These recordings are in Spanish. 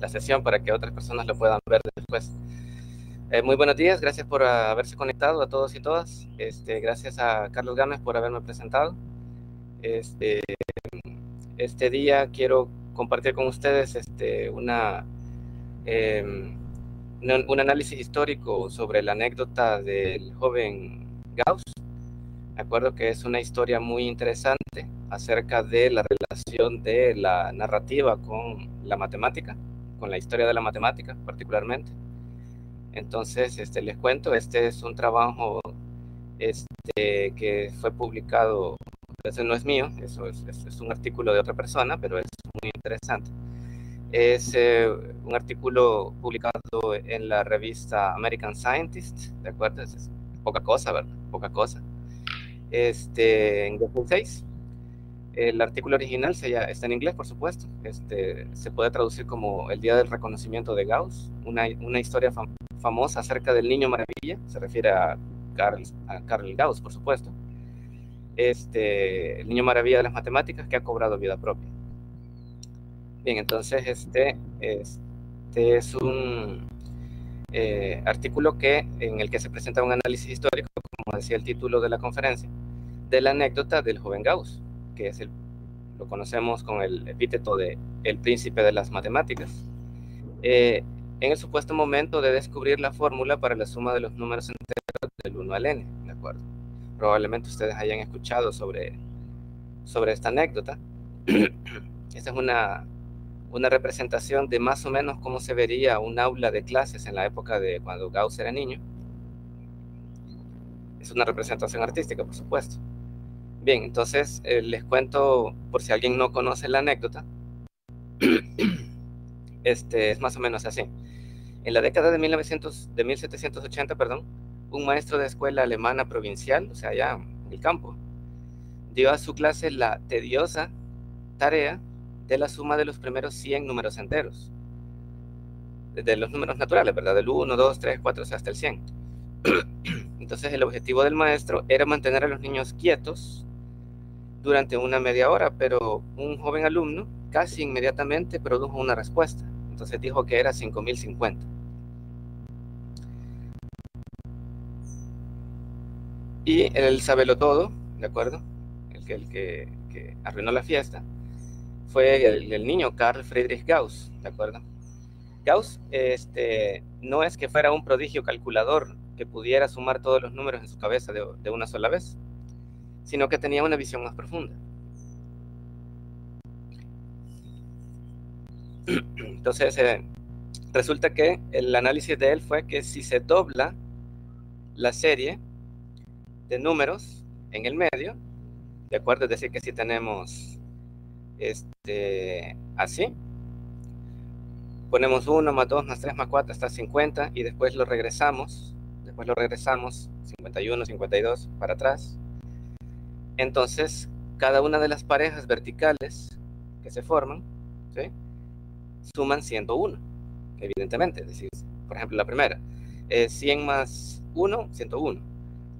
la sesión para que otras personas lo puedan ver después. Eh, muy buenos días, gracias por haberse conectado a todos y todas. Este, gracias a Carlos Gámez por haberme presentado. Este, este día quiero compartir con ustedes este, una, em, un análisis histórico sobre la anécdota del joven Gauss. Me acuerdo que es una historia muy interesante acerca de la relación de la narrativa con la matemática, con la historia de la matemática particularmente. Entonces, este, les cuento, este es un trabajo este, que fue publicado, ese no es mío, eso es, es, un artículo de otra persona, pero es muy interesante. Es eh, un artículo publicado en la revista American Scientist, ¿de acuerdo? Es, poca cosa, ¿verdad? Poca cosa. Este, en 2006. El artículo original está en inglés, por supuesto. Este, se puede traducir como El Día del Reconocimiento de Gauss, una, una historia famosa acerca del niño maravilla, se refiere a Carl, a Carl Gauss, por supuesto, este, el niño maravilla de las matemáticas que ha cobrado vida propia. Bien, entonces este, este es un eh, artículo que, en el que se presenta un análisis histórico, como decía el título de la conferencia, de la anécdota del joven Gauss, que es el, lo conocemos con el epíteto de el príncipe de las matemáticas. Eh, en el supuesto momento de descubrir la fórmula para la suma de los números enteros del 1 al n, ¿de acuerdo? Probablemente ustedes hayan escuchado sobre, sobre esta anécdota. esta es una, una representación de más o menos cómo se vería un aula de clases en la época de cuando Gauss era niño. Es una representación artística, por supuesto. Bien, entonces eh, les cuento, por si alguien no conoce la anécdota, este, es más o menos así. En la década de, 1900, de 1780, perdón, un maestro de escuela alemana provincial, o sea, allá en el campo, dio a su clase la tediosa tarea de la suma de los primeros 100 números enteros. De los números naturales, ¿verdad? Del 1, 2, 3, 4, o sea, hasta el 100. Entonces el objetivo del maestro era mantener a los niños quietos durante una media hora, pero un joven alumno casi inmediatamente produjo una respuesta. Entonces dijo que era 5050. Y el sabelo todo, ¿de acuerdo? El que, el arruinó la fiesta fue el, niño Carl Friedrich Gauss, ¿de acuerdo? Gauss este, no es que fuera un prodigio calculador que pudiera sumar todos los números en su cabeza de una sola vez, sino que tenía una visión más profunda. Entonces, eh, resulta que el análisis de él fue que si se dobla la serie de números en el medio, de acuerdo, es decir, que si tenemos este, así, ponemos 1 más 2 más 3 más 4 hasta 50 y después lo regresamos, después lo regresamos 51, 52 para atrás. Entonces, cada una de las parejas verticales que se forman, ¿sí? suman 101, evidentemente. Es decir, por ejemplo, la primera, es 100 más 1, 101.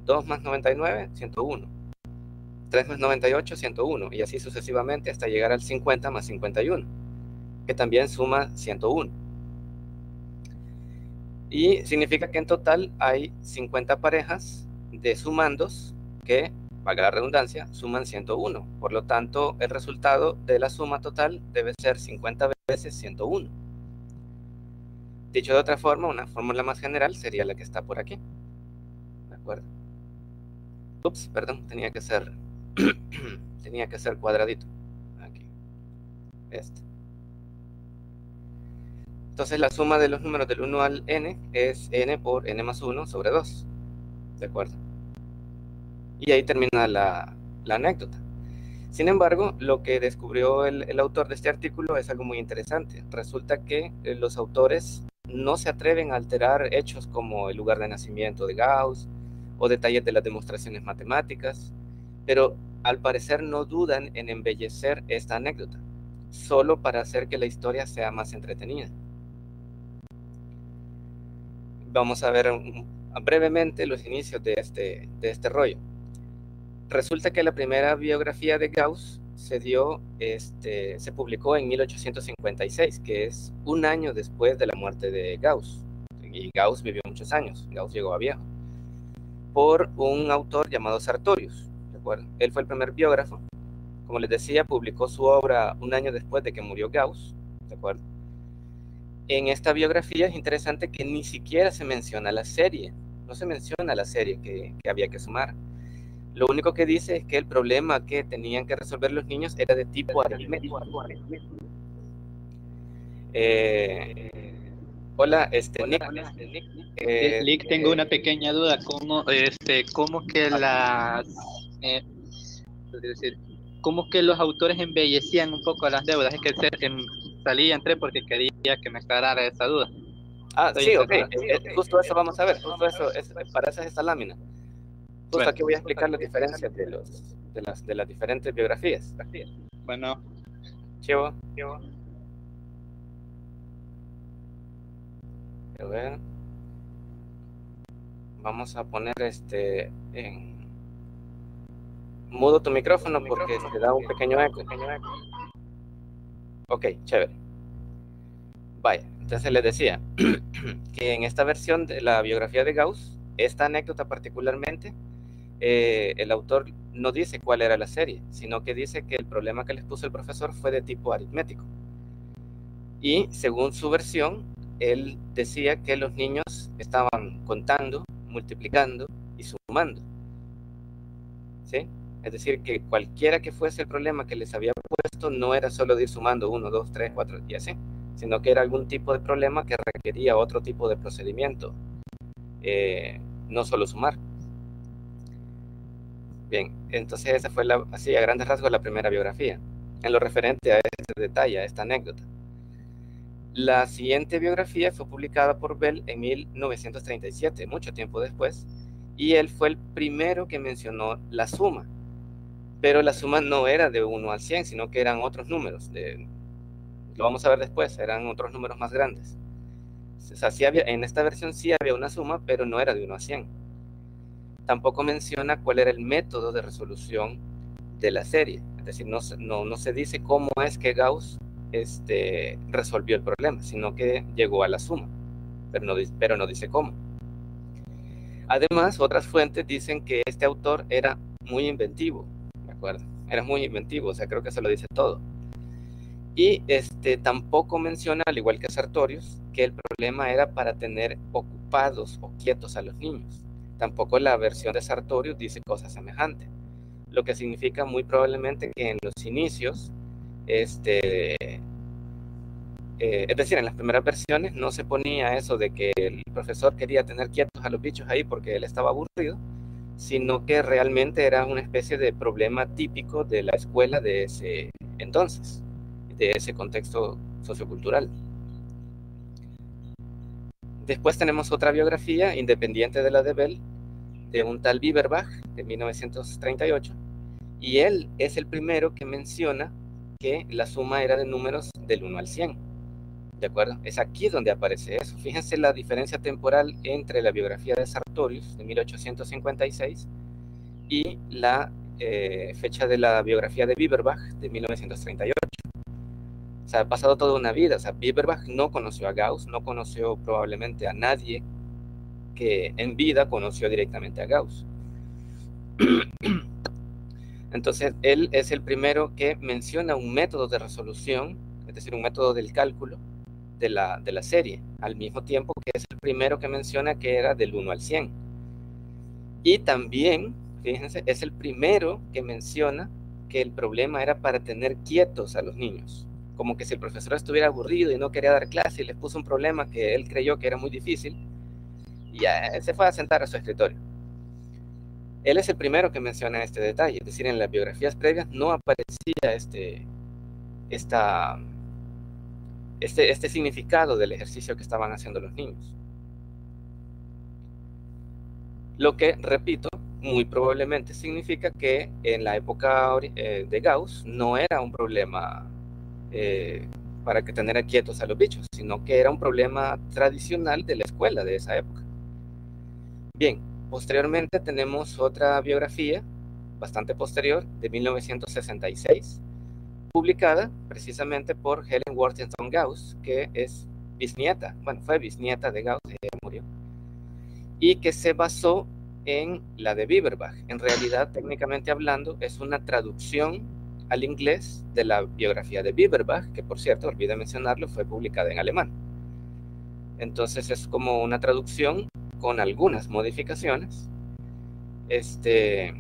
2 más 99, 101. 3 más 98, 101. Y así sucesivamente hasta llegar al 50 más 51, que también suma 101. Y significa que en total hay 50 parejas de sumandos que, valga la redundancia, suman 101. Por lo tanto, el resultado de la suma total debe ser 50 veces 101. Dicho de otra forma, una fórmula más general sería la que está por aquí. ¿De acuerdo? Ups, perdón, tenía que ser tenía que ser cuadradito. Aquí. Este. Entonces la suma de los números del 1 al n es n por n más 1 sobre 2. ¿De acuerdo? Y ahí termina la, anécdota. Sin embargo, lo que descubrió el, autor de este artículo es algo muy interesante. Resulta que eh, los autores no se atreven a alterar hechos como el lugar de nacimiento de Gauss o detalles de las demostraciones matemáticas, pero al parecer no dudan en embellecer esta anécdota, solo para hacer que la historia sea más entretenida. Vamos a ver brevemente los inicios de este, de este rollo. Resulta que la primera biografía de Gauss se dio, este, se publicó en 1856, que es un año después de la muerte de Gauss. Y Gauss vivió muchos años, Gauss llegó a viejo, por un autor llamado Sartorius. ¿de acuerdo? Él fue el primer biógrafo. Como les decía, publicó su obra un año después de que murió Gauss. ¿de acuerdo? En esta biografía es interesante que ni siquiera se menciona la serie, no se menciona la serie que había que sumar lo único que dice es que el problema que tenían que resolver los niños era de tipo aritmético. Eh, hola, este Nick. Eh, Nick, tengo una pequeña duda. ¿Cómo, este, cómo que las, eh, decir, cómo que los autores embellecían un poco las deudas? Es que salí entré porque quería que me aclarara esa duda. Ah, sí, ok. justo eso vamos a ver. Justo eso, es, para esa es esta lámina. Justo aquí voy a explicar las diferencias de, los, de, las, de las diferentes biografías. Bueno. Chivo. A ver. Vamos a poner este en mudo tu micrófono porque te da un pequeño eco. Ok, chévere. Vaya, entonces les decía que en esta versión de la biografía de Gauss, esta anécdota particularmente eh, el autor no dice cuál era la serie, sino que dice que el problema que les puso el profesor fue de tipo aritmético. Y según su versión, él decía que los niños estaban contando, multiplicando y sumando. ¿Sí? Es decir, que cualquiera que fuese el problema que les había puesto no era solo ir sumando 1, 2, 3, 4 y así, sino que era algún tipo de problema que requería otro tipo de procedimiento, eh, no solo sumar. Bien, entonces esa fue la, así a grandes rasgos la primera biografía, en lo referente a este detalle, a esta anécdota. La siguiente biografía fue publicada por Bell en 1937, mucho tiempo después, y él fue el primero que mencionó la suma. Pero la suma no era de 1 al 100, sino que eran otros números. De, lo vamos a ver después, eran otros números más grandes. O había, en esta versión sí había una suma, pero no era de 1 a 100 tampoco menciona cuál era el método de resolución de la serie. Es decir, no, no, no se dice cómo es que Gauss este, resolvió el problema, sino que llegó a la suma, pero no, pero no dice cómo. Además, otras fuentes dicen que este autor era muy inventivo, ¿de acuerdo? Era muy inventivo, o sea, creo que se lo dice todo. Y este, tampoco menciona, al igual que Sartorius, que el problema era para tener ocupados o quietos a los niños. Tampoco la versión de Sartorius dice cosas semejantes, lo que significa muy probablemente que en los inicios, este, eh, es decir, en las primeras versiones no se ponía eso de que el profesor quería tener quietos a los bichos ahí porque él estaba aburrido, sino que realmente era una especie de problema típico de la escuela de ese entonces, de ese contexto sociocultural. Después tenemos otra biografía independiente de la de Bell, de un tal Bieberbach, de 1938, y él es el primero que menciona que la suma era de números del 1 al 100. ¿De acuerdo? Es aquí donde aparece eso. Fíjense la diferencia temporal entre la biografía de Sartorius, de 1856, y la eh, fecha de la biografía de Bieberbach, de 1938. O sea, ha pasado toda una vida. O sea, Bieberbach no conoció a Gauss, no conoció probablemente a nadie que en vida conoció directamente a Gauss. Entonces, él es el primero que menciona un método de resolución, es decir, un método del cálculo de la, de la serie, al mismo tiempo que es el primero que menciona que era del 1 al 100. Y también, fíjense, es el primero que menciona que el problema era para tener quietos a los niños. Como que si el profesor estuviera aburrido y no quería dar clase y les puso un problema que él creyó que era muy difícil, y se fue a sentar a su escritorio. Él es el primero que menciona este detalle, es decir, en las biografías previas no aparecía este, esta, este, este significado del ejercicio que estaban haciendo los niños. Lo que, repito, muy probablemente significa que en la época eh, de Gauss no era un problema eh, para que tener quietos a los bichos, sino que era un problema tradicional de la escuela de esa época. Bien, posteriormente tenemos otra biografía, bastante posterior, de 1966, publicada precisamente por Helen Worthington Gauss, que es bisnieta, bueno, fue bisnieta de Gauss, ella murió, y que se basó en la de Bieberbach. En realidad, técnicamente hablando, es una traducción al inglés de la biografía de Bieberbach, que por cierto, olvidé mencionarlo, fue publicada en alemán. Entonces es como una traducción con algunas modificaciones. Este,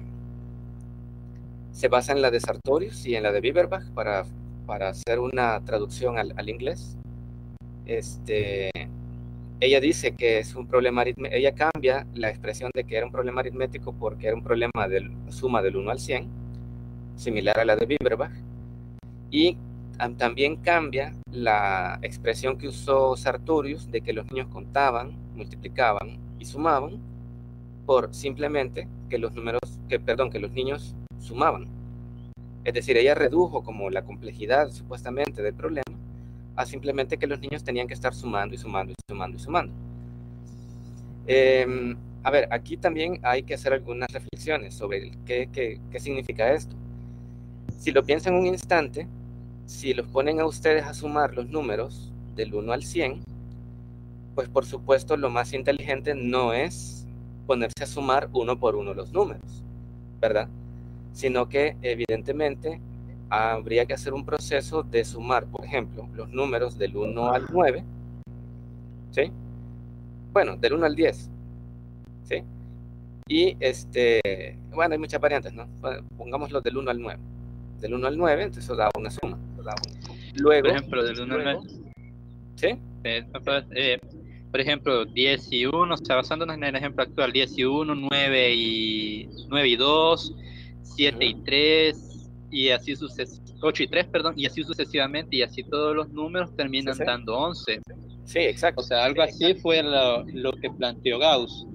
se basa en la de Sartorius y en la de Bieberbach para, para hacer una traducción al, al inglés. Este, ella dice que es un problema aritmético, ella cambia la expresión de que era un problema aritmético porque era un problema de suma del 1 al 100, similar a la de Bieberbach, y también cambia la expresión que usó Sartorius de que los niños contaban, multiplicaban y sumaban por simplemente que los números, que perdón, que los niños sumaban. Es decir, ella redujo como la complejidad supuestamente del problema a simplemente que los niños tenían que estar sumando y sumando y sumando y sumando. Em, a ver, aquí también hay que hacer algunas reflexiones sobre qué, qué, qué significa esto. Si lo piensan un instante, si los ponen a ustedes a sumar los números del 1 al 100, pues por supuesto lo más inteligente no es ponerse a sumar uno por uno los números, ¿verdad? Sino que evidentemente habría que hacer un proceso de sumar, por ejemplo, los números del 1 al 9, ¿sí? Bueno, del 1 al 10, ¿sí? Y este, bueno, hay muchas variantes, ¿no? Pongámoslo del 1 al 9. Del 1 al 9, entonces eso da una suma. Luego, por ejemplo, del 1 al 9. ¿Sí? Eh, eh, por ejemplo, 10 y 1, o sea, basándonos en el ejemplo actual, 10 y 1, 9 y, 9 y 2, 7 y 3, y así sucesivamente, 8 y 3, perdón, y así sucesivamente, y así todos los números terminan dando 11. Sí, exacto. O sea, algo así fue lo, lo, que planteó Gauss.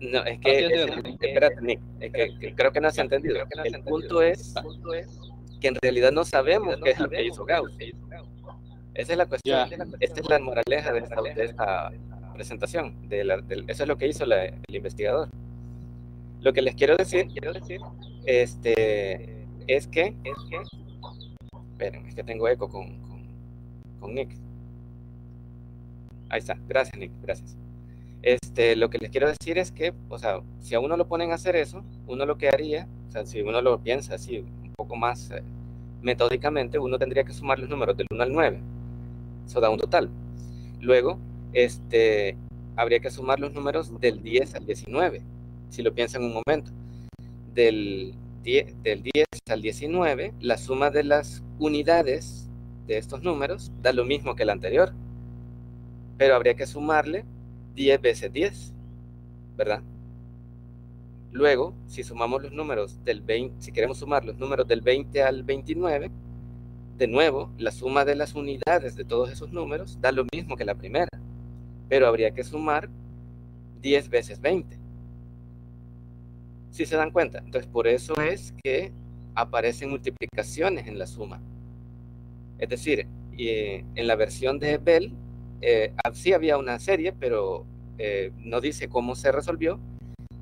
No, es que, es, espérate, Nick, es que, creo que no has entendido. el, punto es, que en realidad no sabemos qué es lo que hizo Gauss. Esa es la cuestión. Esta es la moraleja de esta, de esta presentación. De la, eso es lo que hizo la, el investigador. Lo que les quiero decir, quiero decir este, es que, es que, esperen, es que tengo eco con, con, Nick. Ahí está, gracias Nick, gracias. Este, lo que les quiero decir es que, o sea, si a uno lo ponen a hacer eso, uno lo que haría, o sea, si uno lo piensa así un poco más eh, metódicamente, uno tendría que sumar los números del 1 al 9. Eso da un total. Luego, este, habría que sumar los números del 10 al 19, si lo piensan un momento. Del del 10 al 19, la suma de las unidades de estos números da lo mismo que el anterior, pero habría que sumarle 10 veces 10, ¿verdad? Luego, si sumamos los números del 20, si queremos sumar los números del 20 al 29, de nuevo, la suma de las unidades de todos esos números da lo mismo que la primera, pero habría que sumar 10 veces 20 si se dan cuenta. Entonces, por eso es que aparecen multiplicaciones en la suma. Es decir, en la versión de Bell, eh, sí había una serie, pero eh, no dice cómo se resolvió.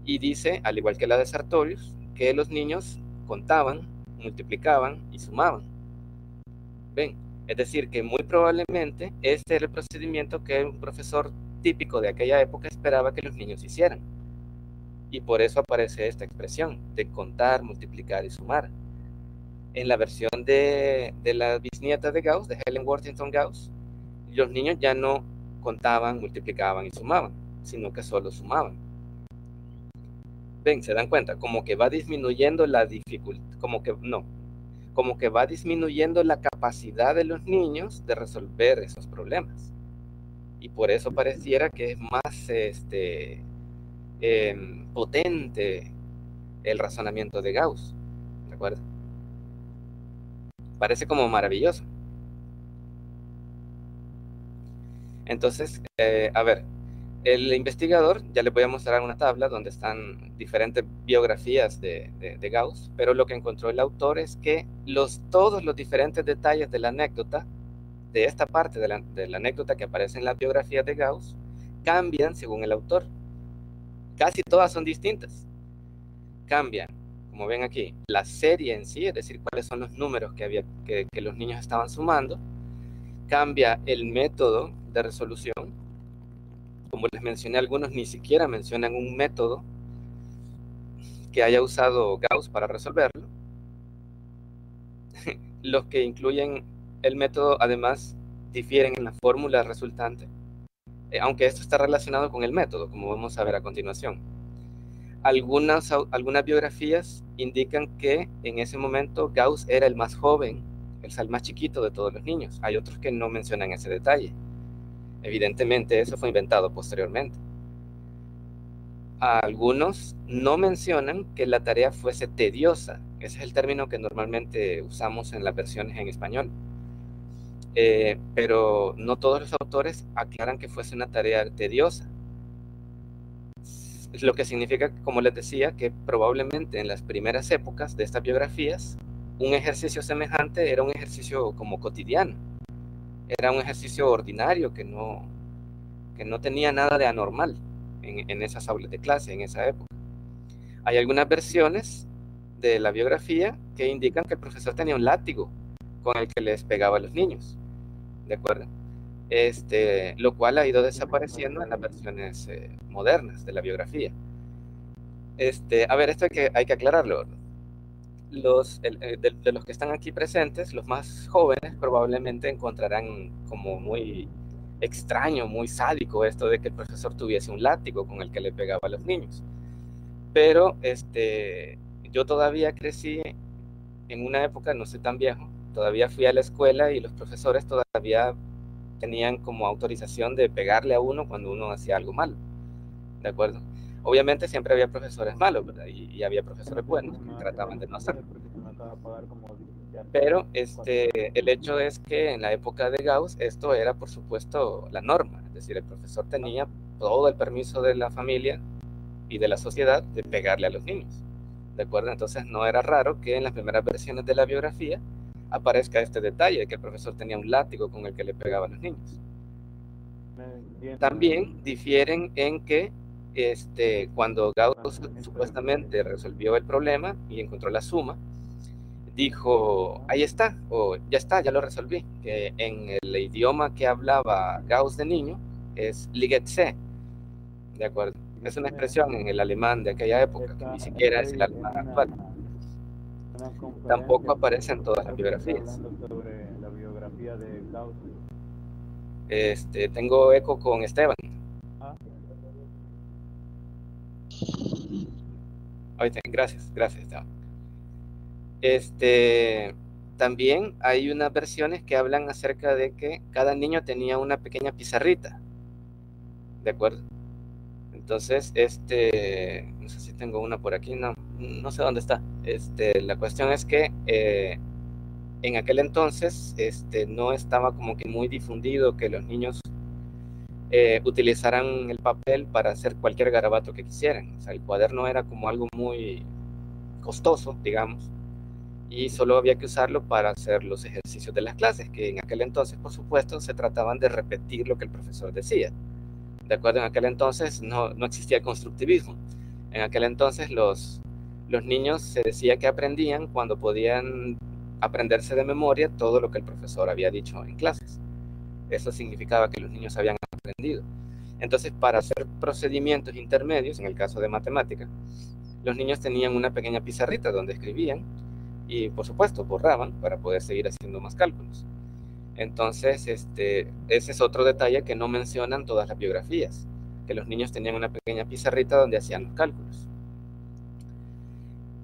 Y dice, al igual que la de Sartorius, que los niños contaban, multiplicaban y sumaban. Ven, es decir, que muy probablemente este era el procedimiento que un profesor típico de aquella época esperaba que los niños hicieran. Y por eso aparece esta expresión de contar, multiplicar y sumar. En la versión de, de la bisnieta de Gauss, de Helen Worthington Gauss, los niños ya no contaban, multiplicaban y sumaban, sino que solo sumaban. Ven, se dan cuenta, como que va disminuyendo la dificultad, como que no, como que va disminuyendo la capacidad de los niños de resolver esos problemas. Y por eso pareciera que es más este, Em, potente el razonamiento de Gauss. ¿De acuerdo? Parece como maravilloso. Entonces, eh, a ver, el investigador, ya le voy a mostrar una tabla donde están diferentes biografías de, Gauss, pero lo que encontró el autor es que los, todos los diferentes detalles de la anécdota, de esta parte de la, anécdota que aparece en la biografía de Gauss, cambian según el autor casi todas son distintas. Cambian como ven aquí, la serie en sí, es decir, cuáles son los números que, había, que los niños estaban sumando, cambia el método de resolución. Como les mencioné, algunos ni siquiera mencionan un método que haya usado Gauss para resolverlo. Los que incluyen el método, además, difieren en la fórmula resultante, eh, aunque esto está relacionado con el método, como vamos a ver a continuación. Algunas, algunas biografías indican que en ese momento Gauss era el más joven, el más chiquito de todos los niños. Hay otros que no mencionan ese detalle. Evidentemente, eso fue inventado posteriormente. Algunos no mencionan que la tarea fuese tediosa. Ese es el término que normalmente usamos en las versiones en español. Eh, pero no todos los autores aclaran que fuese una tarea tediosa. Lo que significa, como les decía, que probablemente en las primeras épocas de estas biografías, un ejercicio semejante era un ejercicio como cotidiano. Era un ejercicio ordinario que no, que no tenía nada de anormal en, esas aulas de clase, en esa época. Hay algunas versiones de la biografía que indican que el profesor tenía un látigo con el que les pegaba a los niños. ¿De acuerdo? Este, lo cual ha ido desapareciendo en las versiones eh, modernas de la biografía. Este, a ver, esto hay que, hay que aclararlo. Los, eh, de, los que están aquí presentes, los más jóvenes probablemente encontrarán como muy extraño, muy sádico esto de que el profesor tuviese un látigo con el que le pegaba a los niños. Pero este, yo todavía crecí en una época, no sé tan viejo, todavía fui a la escuela y los profesores todavía tenían como autorización de pegarle a uno cuando uno hacía algo malo. ¿De acuerdo? Obviamente siempre había profesores malos, ¿verdad? Y, había profesores buenos que trataban de no hacerlo. Pero este, el hecho es que en la época de Gauss esto era por supuesto la norma, es decir, el profesor tenía todo el permiso de la familia y de la sociedad de pegarle a los niños. ¿De acuerdo? Entonces no era raro que en las primeras versiones de la biografía aparezca este detalle, de que el profesor tenía un látigo con el que le pegaba a los niños. También difieren en que este, cuando Gauss supuestamente resolvió el problema y encontró la suma, dijo, ahí está, o ya está, ya lo resolví, que en el idioma que hablaba Gauss de niño es Ligetze, ¿de acuerdo? Es una expresión en el alemán de aquella época, que ni siquiera es el alemán actual. Tampoco aparece en todas las biografías. Este, tengo eco con Esteban. Gracias, gracias, Esteban. Este, también hay unas versiones que hablan acerca de que cada niño tenía una pequeña pizarrita. ¿De acuerdo? Entonces, este, no sé si tengo una por aquí, no, no sé dónde está. Este, la cuestión es que eh, en aquel entonces este, no estaba como que muy difundido que los niños eh, utilizaran el papel para hacer cualquier garabato que quisieran. O sea, el cuaderno era como algo muy costoso, digamos y solo había que usarlo para hacer los ejercicios de las clases, que en aquel entonces, por supuesto, se trataban de repetir lo que el profesor decía. De acuerdo, en aquel entonces no, no existía constructivismo. En aquel entonces los, los niños se decía que aprendían cuando podían aprenderse de memoria todo lo que el profesor había dicho en clases. Eso significaba que los niños habían aprendido. Entonces, para hacer procedimientos intermedios, en el caso de matemática, los niños tenían una pequeña pizarrita donde escribían y por supuesto borraban para poder seguir haciendo más cálculos. Entonces, este, ese es otro detalle que no mencionan todas las biografías, que los niños tenían una pequeña pizarrita donde hacían los cálculos.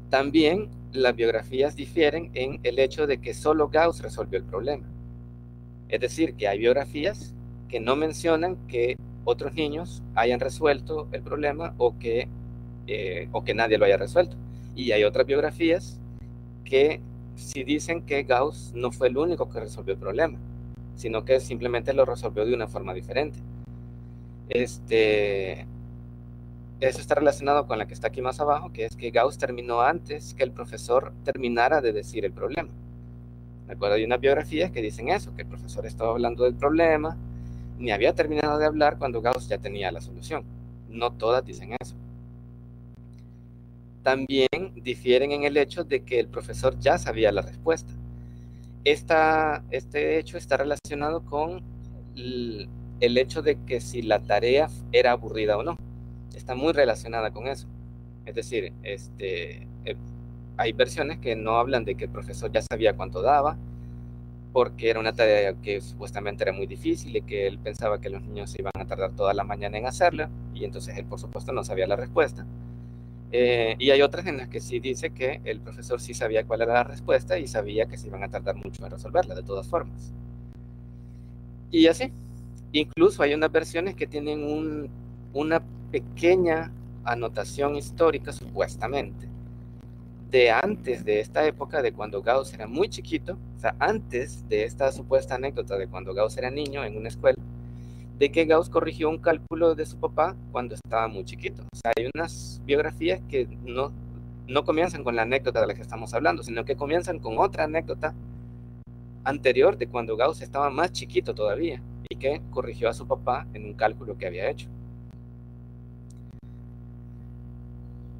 También las biografías difieren en el hecho de que solo Gauss resolvió el problema. Es decir, que hay biografías que no mencionan que otros niños hayan resuelto el problema o que, eh, o que nadie lo haya resuelto. Y hay otras biografías que si dicen que Gauss no fue el único que resolvió el problema, sino que simplemente lo resolvió de una forma diferente. Este, eso está relacionado con la que está aquí más abajo, que es que Gauss terminó antes que el profesor terminara de decir el problema. ¿De acuerdo? Hay unas biografías que dicen eso, que el profesor estaba hablando del problema, ni había terminado de hablar cuando Gauss ya tenía la solución. No todas dicen eso. también difieren en el hecho de que el profesor ya sabía la respuesta. Esta, este hecho está relacionado con el, el hecho de que si la tarea era aburrida o no. Está muy relacionada con eso. Es decir, este, eh, hay versiones que no hablan de que el profesor ya sabía cuánto daba, porque era una tarea que supuestamente era muy difícil y que él pensaba que los niños se iban a tardar toda la mañana en hacerla, y entonces él, por supuesto, no sabía la respuesta. Eh, y hay otras en las que sí dice que el profesor sí sabía cuál era la respuesta y sabía que se iban a tardar mucho en resolverla, de todas formas. Y así. Incluso hay unas versiones que tienen un, una pequeña anotación histórica, supuestamente, de antes de esta época, de cuando Gauss era muy chiquito, o sea, antes de esta supuesta anécdota de cuando Gauss era niño en una escuela, de que Gauss corrigió un cálculo de su papá cuando estaba muy chiquito. O sea, hay unas biografías que no, no comienzan con la anécdota de la que estamos hablando, sino que comienzan con otra anécdota anterior de cuando Gauss estaba más chiquito todavía y que corrigió a su papá en un cálculo que había hecho.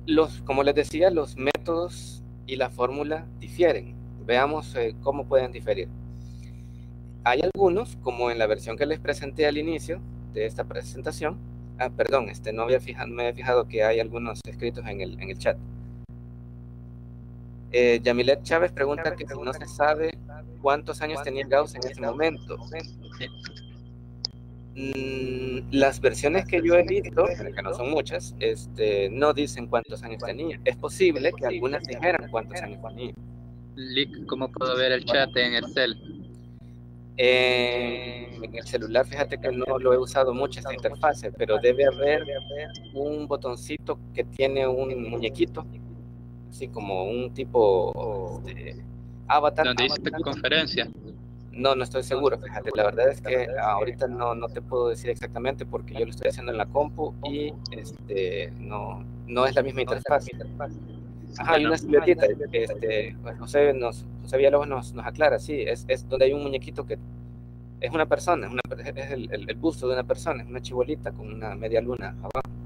Los, como les decía, los métodos y la fórmula difieren. Veamos eh, cómo pueden diferir. Hay algunos, como en la versión que les presenté al inicio de esta presentación. Ah, perdón, este, no había fijado, me había fijado que hay algunos escritos en el, en el chat. Eh, Yamilet Chávez pregunta que si no se sabe cuántos años tenía Gauss en ese momento. Mm, las versiones que yo he visto, que no son muchas, este, no dicen cuántos años tenía. Es posible que algunas dijeran cuántos años tenía. ¿cómo puedo ver el chat en el cel? en el celular, fíjate que no lo he usado mucho esta interfase, pero debe haber un botoncito que tiene un muñequito, así como un tipo de avatar. Donde dice conferencia. No, no estoy seguro, fíjate. La verdad es que ahorita no, no te puedo decir exactamente porque yo lo estoy haciendo en la compu y este, no, no es la misma interfaz. Ajá, hay una siluetita. Este, pues José, nos, José Villalobos nos, nos aclara, sí, es, es donde hay un muñequito que es una persona, es, una, es el, el, el, busto de una persona, es una chibolita con una media luna abajo.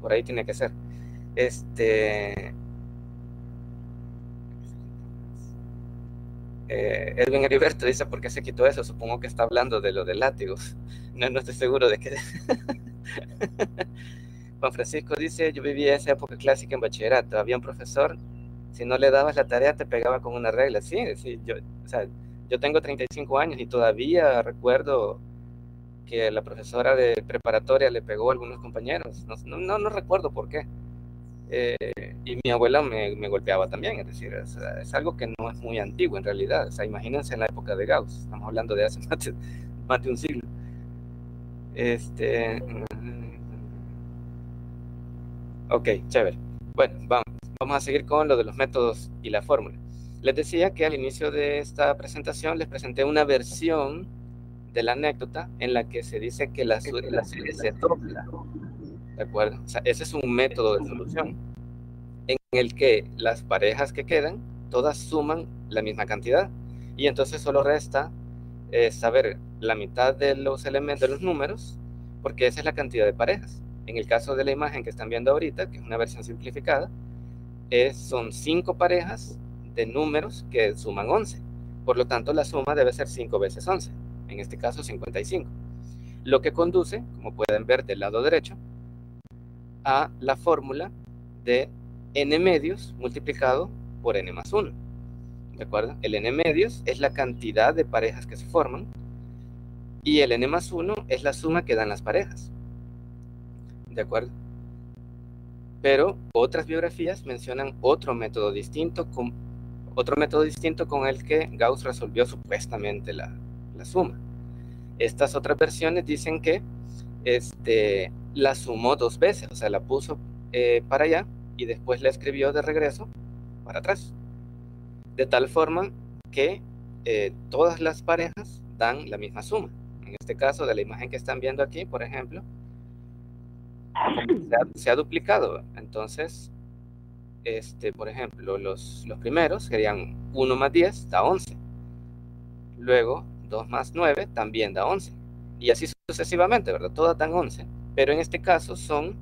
Por ahí tiene que ser. Este, Eh, Edwin Heriberto dice, ¿por qué se quitó eso? Supongo que está hablando de lo de látigos. No, no estoy seguro de qué. Juan Francisco dice, yo vivía esa época clásica en bachillerato. Había un profesor, si no le dabas la tarea, te pegaba con una regla. Sí, sí, yo, o sea, yo tengo 35 años y todavía recuerdo que la profesora de preparatoria le pegó a algunos compañeros. No, no, no recuerdo por qué. Eh, y mi abuela me, me, golpeaba también, es decir, es, es, algo que no es muy antiguo en realidad. O sea, imagínense en la época de Gauss, estamos hablando de hace más de, más de un siglo. Este. Ok, chévere. Bueno, vamos, vamos a seguir con lo de los métodos y la fórmula. Les decía que al inicio de esta presentación les presenté una versión de la anécdota en la que se dice que la, la serie se dobla ¿De acuerdo? O sea, ese es un método de solución en el que las parejas que quedan, todas suman la misma cantidad. Y entonces solo resta eh, saber la mitad de los elementos, de los números, porque esa es la cantidad de parejas. En el caso de la imagen que están viendo ahorita, que es una versión simplificada, son cinco parejas de números que suman 11. Por lo tanto, la suma debe ser 5 veces 11, en este caso 55. Lo que conduce, como pueden ver del lado derecho, a la fórmula de n medios multiplicado por n más 1. ¿De acuerdo? El n medios es la cantidad de parejas que se forman y el n más 1 es la suma que dan las parejas. ¿De acuerdo? Pero otras biografías mencionan otro método distinto con otro método distinto con el que Gauss resolvió supuestamente la, la suma. Estas otras versiones dicen que este, la sumó dos veces, o sea, la puso eh, para allá y después la escribió de regreso para atrás. De tal forma que eh, todas las parejas dan la misma suma. En este caso, de la imagen que están viendo aquí, por ejemplo, se ha, duplicado. Entonces, este, por ejemplo, los, los primeros serían 1 más 10 da 11. Luego, 2 más 9 también da 11. Y así sucesivamente, ¿verdad? Todas dan 11 pero en este caso son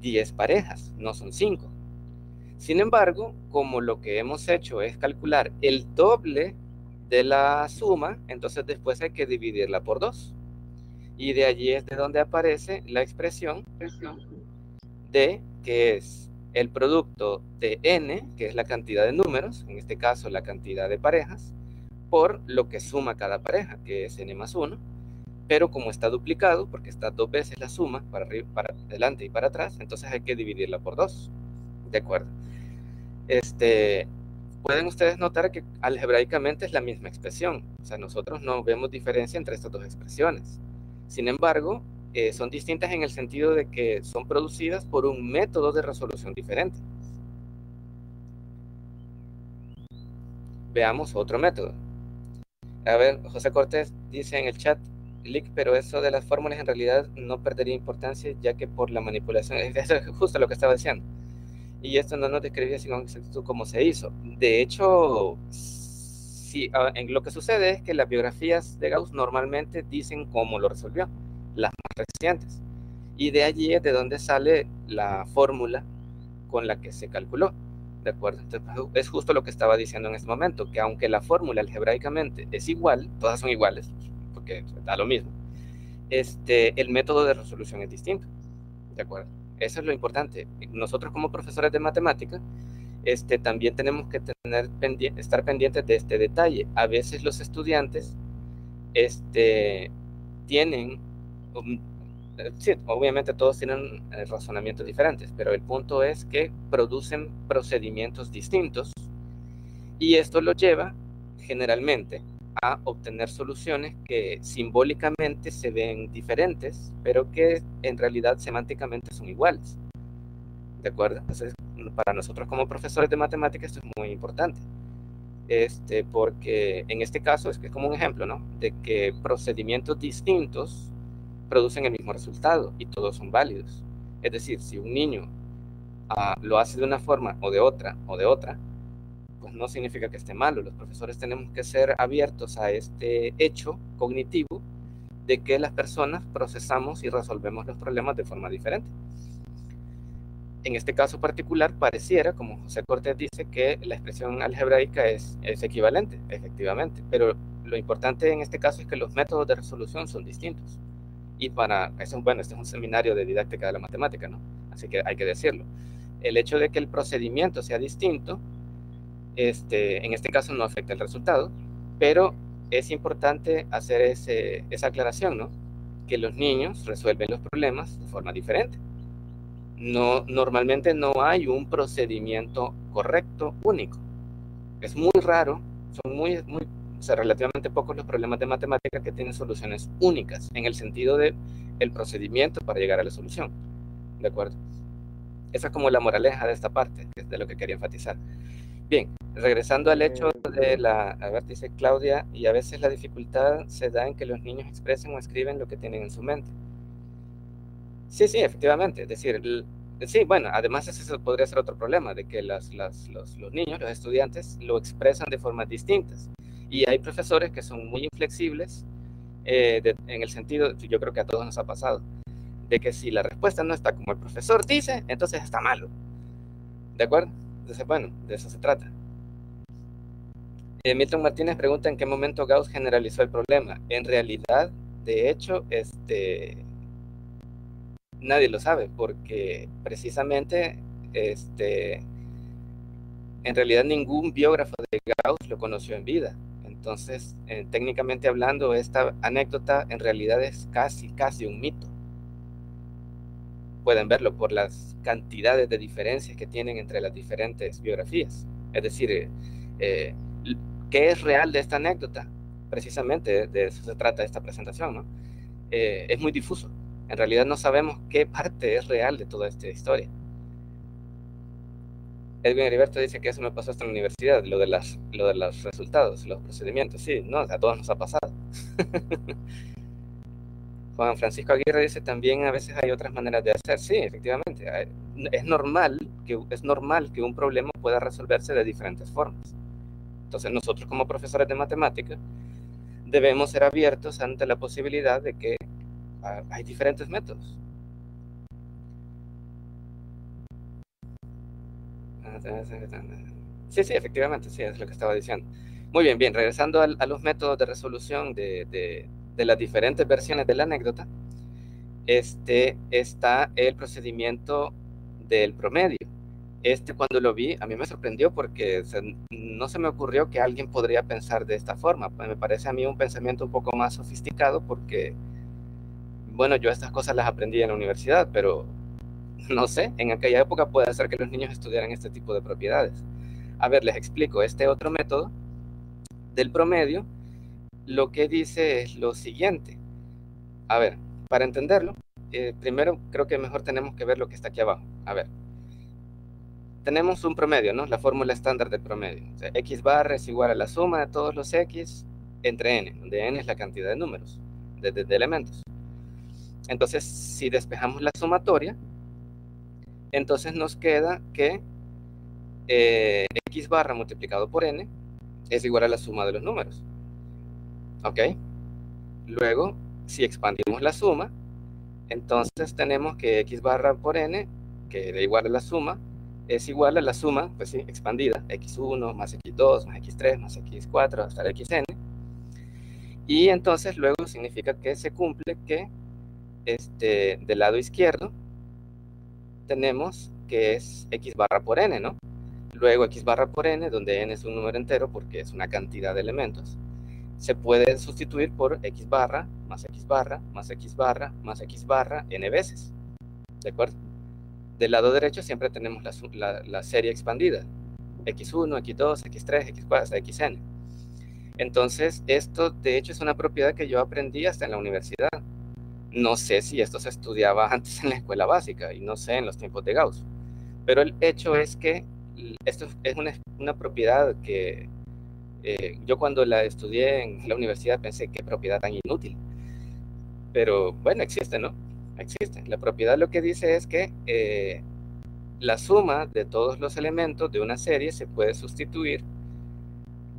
10 parejas, no son 5. Sin embargo, como lo que hemos hecho es calcular el doble de la suma, entonces después hay que dividirla por 2. Y de allí es de donde aparece la expresión de que es el producto de n, que es la cantidad de números, en este caso la cantidad de parejas, por lo que suma cada pareja, que es n más 1, pero como está duplicado, porque está dos veces la suma, para, arriba, para adelante y para atrás, entonces hay que dividirla por 2. ¿De acuerdo? Este, pueden ustedes notar que algebraicamente es la misma expresión. O sea, nosotros no vemos diferencia entre estas dos expresiones. Sin embargo, eh, son distintas en el sentido de que son producidas por un método de resolución diferente. Veamos otro método. A ver, José Cortés dice en el chat, Pero eso de las fórmulas en realidad no perdería importancia ya que por la manipulación, eso es justo lo que estaba diciendo. Y esto no nos describía sino cómo se hizo. De hecho, sí, ah, en lo que sucede es que las biografías de Gauss normalmente dicen cómo lo resolvió las más recientes. Y de allí es de donde sale la fórmula con la que se calculó. ¿De acuerdo? Entonces, es justo lo que estaba diciendo en este momento, que aunque la fórmula algebraicamente es igual, todas son iguales, porque da lo mismo, este, el método de resolución es distinto. ¿De acuerdo? Eso es lo importante. Nosotros como profesores de matemática, este, también tenemos que tener estar pendientes de este detalle. A veces los estudiantes este, tienen eh, sí, obviamente todos tienen eh, razonamientos diferentes, pero el punto es que producen procedimientos distintos y esto lo lleva generalmente a obtener soluciones que simbólicamente se ven diferentes, pero que en realidad semánticamente son iguales. ¿De acuerdo? Entonces, para nosotros como profesores de matemáticas esto es muy importante. Este, porque en este caso es que es como un ejemplo, ¿no? De que procedimientos distintos producen el mismo resultado y todos son válidos. Es decir, si un niño ah, lo hace de una forma o de otra o de otra, pues no significa que esté malo. Los profesores tenemos que ser abiertos a este hecho cognitivo de que las personas procesamos y resolvemos los problemas de forma diferente. En este caso particular, pareciera, como José Cortés dice, que la expresión algebraica es, es equivalente, efectivamente, pero lo importante en este caso es que los métodos de resolución son distintos y para, eso, bueno, este es un seminario de didáctica de la matemática, ¿no? Así que hay que decirlo. El hecho de que el procedimiento sea distinto, este, en este caso no afecta el resultado, pero es importante hacer esa aclaración, ¿no? Que los niños resuelven los problemas de forma diferente. No, normalmente no hay un procedimiento correcto único. Es muy raro, son muy, muy o sea, relativamente pocos los problemas de matemática que tienen soluciones únicas en el sentido de procedimiento para llegar a la solución. ¿De acuerdo? Esa es como la moraleja de esta parte, es de lo que quería enfatizar. Bien, regresando al hecho de la, a ver, dice Claudia, y a veces la dificultad se da en que los niños expresen o escriben lo que tienen en su mente. Sí, sí, efectivamente. Es decir, sí, bueno, además ese podría ser otro problema, de que los, los, los niños, los estudiantes, lo expresan de formas distintas. Y hay profesores que son muy inflexibles eh, en el sentido, yo creo que a todos nos ha pasado, de que si la respuesta no está como el profesor dice, entonces está malo. ¿De acuerdo? Entonces, bueno, de eso se trata. Eh, Milton Martínez pregunta en qué momento Gauss generalizó el problema. En realidad, de hecho, este, nadie lo sabe, porque precisamente este, en realidad ningún biógrafo de Gauss lo conoció en vida. Entonces, eh, técnicamente hablando, esta anécdota en realidad es casi, casi un mito. Pueden verlo por las cantidades de diferencias que tienen entre las diferentes biografías. Es decir, eh, eh, ¿qué es real de esta anécdota? Precisamente de eso se trata esta presentación, ¿no? es muy difuso. En realidad no sabemos qué parte es real de toda esta historia. Edwin Heriberto dice que eso me pasó hasta la universidad, lo de, las, lo de los resultados, los procedimientos. Sí, no, a todos nos ha pasado. Juan Francisco Aguirre dice también a veces hay otras maneras de hacer. Sí, efectivamente. Es normal que, es normal que un problema pueda resolverse de diferentes formas. Entonces nosotros como profesores de matemática debemos ser abiertos ante la posibilidad de que hay diferentes métodos. Sí, sí, efectivamente, sí, es lo que estaba diciendo. Muy bien, bien, regresando a, los métodos de resolución de, las diferentes versiones de la anécdota, este está el procedimiento del promedio. Este cuando lo vi, a mí me sorprendió porque no se me ocurrió que alguien podría pensar de esta forma. Me parece a mí un pensamiento un poco más sofisticado porque, bueno, yo estas cosas las aprendí en la universidad, pero no sé, en aquella época puede ser que los niños estudiaran este tipo de propiedades. A ver, les explico, este otro método del promedio, lo que dice es lo siguiente. A ver, para entenderlo, eh, primero creo que mejor tenemos que ver lo que está aquí abajo. A ver, tenemos un promedio, ¿no? La fórmula estándar del promedio. x barra es igual a la suma de todos los x entre n, donde n es la cantidad de números, de, elementos. Entonces, si despejamos la sumatoria, entonces nos queda que eh, x barra multiplicado por n es igual a la suma de los números. ¿Ok? Luego, si expandimos la suma, entonces tenemos que x barra por n, que da igual a la suma, es igual a la suma, pues sí, expandida, x1 más x2 más x3 más x4 hasta el xn. Y entonces luego significa que se cumple que este, del lado izquierdo tenemos que es x barra por n, ¿no? Luego x barra por n, donde n es un número entero porque es una cantidad de elementos, se puede sustituir por x barra más x barra más x barra más x barra n veces. ¿De acuerdo? Del lado derecho siempre tenemos la, serie expandida, x1, x2, x3, x4, hasta xn. Entonces, esto de hecho es una propiedad que yo aprendí hasta en la universidad. No sé si esto se estudiaba antes en la escuela básica y no sé en los tiempos de Gauss. Pero el hecho es que esto es una, propiedad que eh, yo cuando la estudié en la universidad pensé qué propiedad tan inútil. Pero bueno, existe, ¿no? existe. La propiedad lo que dice es que eh, la suma de todos los elementos de una serie se puede sustituir,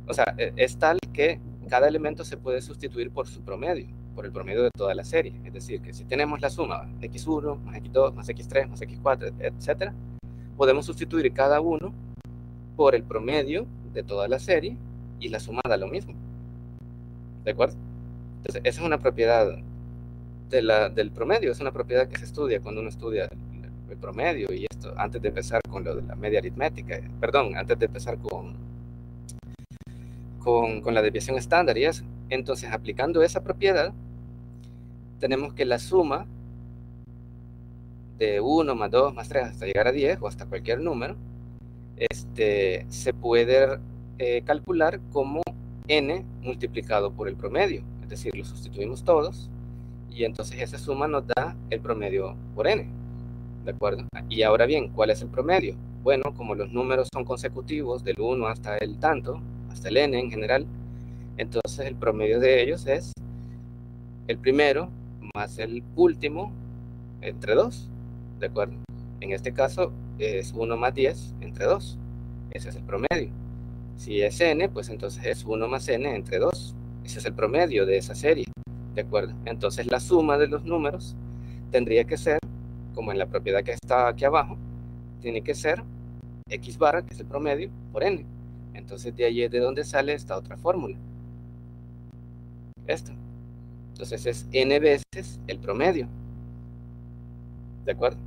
o sea, e, es tal que cada elemento se puede sustituir por su promedio, por el promedio de toda la serie. Es decir, que si tenemos la suma x1 más x2 más x3 más x4, etc., podemos sustituir cada uno por el promedio de toda la serie y la suma da lo mismo. ¿De acuerdo? Entonces, esa es una propiedad del promedio. Es una propiedad que se estudia cuando uno estudia el, promedio y esto, antes de empezar con lo de la media aritmética, perdón, antes de empezar con, con, la desviación estándar y eso. Entonces, aplicando esa propiedad, tenemos que la suma de 1 más 2 más 3 hasta llegar a 10 o hasta cualquier número, este, se puede eh, calcular como n multiplicado por el promedio. Es decir, lo sustituimos todos y entonces esa suma nos da el promedio por n. ¿De acuerdo? Y ahora bien, ¿cuál es el promedio? Bueno, como los números son consecutivos del 1 hasta el tanto, hasta el n en general, entonces el promedio de ellos es el primero más el último entre 2. ¿De acuerdo? En este caso es 1 más 10 entre 2. Ese es el promedio. Si es n, pues entonces es 1 más n entre 2. Ese es el promedio de esa serie. ¿De acuerdo? Entonces la suma de los números tendría que ser, como en la propiedad que está aquí abajo, tiene que ser x barra, que es el promedio, por n. Entonces de ahí es de donde sale esta otra fórmula. Esto. Entonces es n veces el promedio. ¿De acuerdo?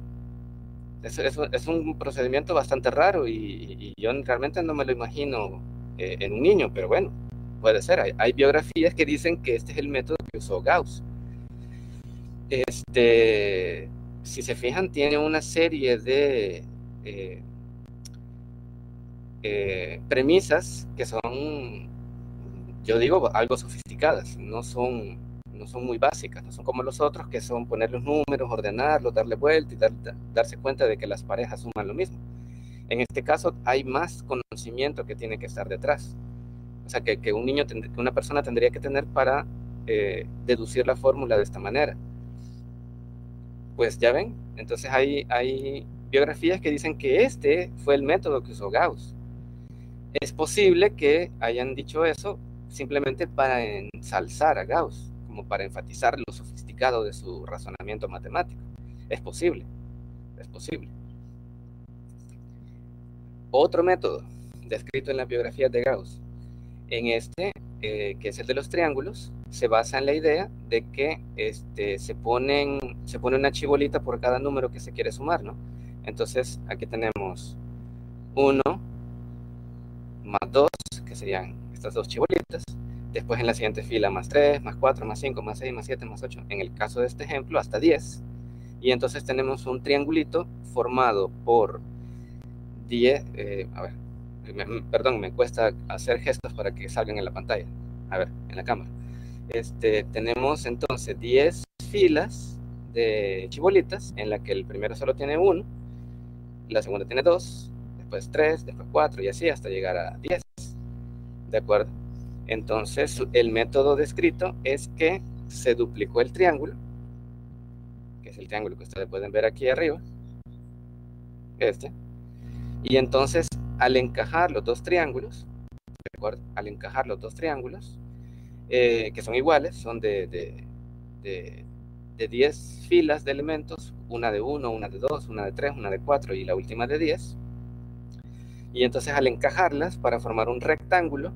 Es, es, un procedimiento bastante raro y, yo realmente no me lo imagino eh, en un niño, pero bueno, puede ser. Hay, biografías que dicen que este es el método que usó Gauss. Este, si se fijan, tiene una serie de eh, eh, premisas que son, yo digo, algo sofisticadas, no son, no son muy básicas, no son como los otros que son poner los números, ordenarlos, darle vuelta y darse cuenta de que las parejas suman lo mismo. En este caso hay más conocimiento que tiene que estar detrás o sea, que, un niño, que una persona tendría que tener para eh, deducir la fórmula de esta manera. Pues ya ven, entonces hay, hay biografías que dicen que este fue el método que usó Gauss. Es posible que hayan dicho eso simplemente para ensalzar a Gauss, como para enfatizar lo sofisticado de su razonamiento matemático. Es posible, es posible. otro método descrito en la biografía de Gauss. En este, eh, que es el de los triángulos, se basa en la idea de que este, se, ponen, se pone una chibolita por cada número que se quiere sumar, ¿no? Entonces, aquí tenemos 1 más 2, que serían estas dos chibolitas. Después en la siguiente fila más 3, más 4, más 5, más 6, más 7, más 8. En el caso de este ejemplo, hasta 10. Y entonces tenemos un triangulito formado por 10, eh, a ver, perdón, me cuesta hacer gestos para que salgan en la pantalla. A ver, en la cámara. Este, tenemos entonces 10 filas de chibolitas en la que el primero solo tiene 1, la segunda tiene 2, después 3, después 4 y así hasta llegar a 10. ¿De acuerdo? Entonces, el método descrito es que se duplicó el triángulo, que es el triángulo que ustedes pueden ver aquí arriba, este, y entonces al encajar los dos triángulos, ¿de? Al encajar los dos triángulos, eh, que son iguales, son de, de, 10 filas de elementos, una de 1, una de 2, una de 3, una de 4 y la última de 10. Y entonces al encajarlas para formar un rectángulo,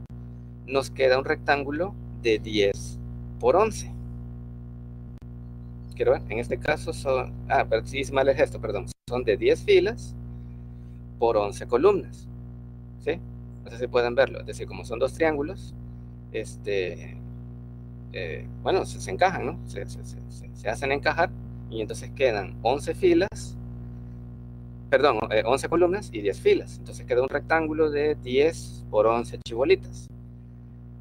nos queda un rectángulo de 10 por 11. Quiero ver, en este caso son, ah, pero sí es mal el gesto, perdón, son de 10 filas por 11 columnas. ¿Sí? No sé si pueden verlo, es decir, como son dos triángulos, este, eh, bueno, se, encajan, ¿no? Se, hacen encajar y entonces quedan 11 filas, perdón, 11 eh, columnas y 10 filas. Entonces queda un rectángulo de 10 por 11 chibolitas.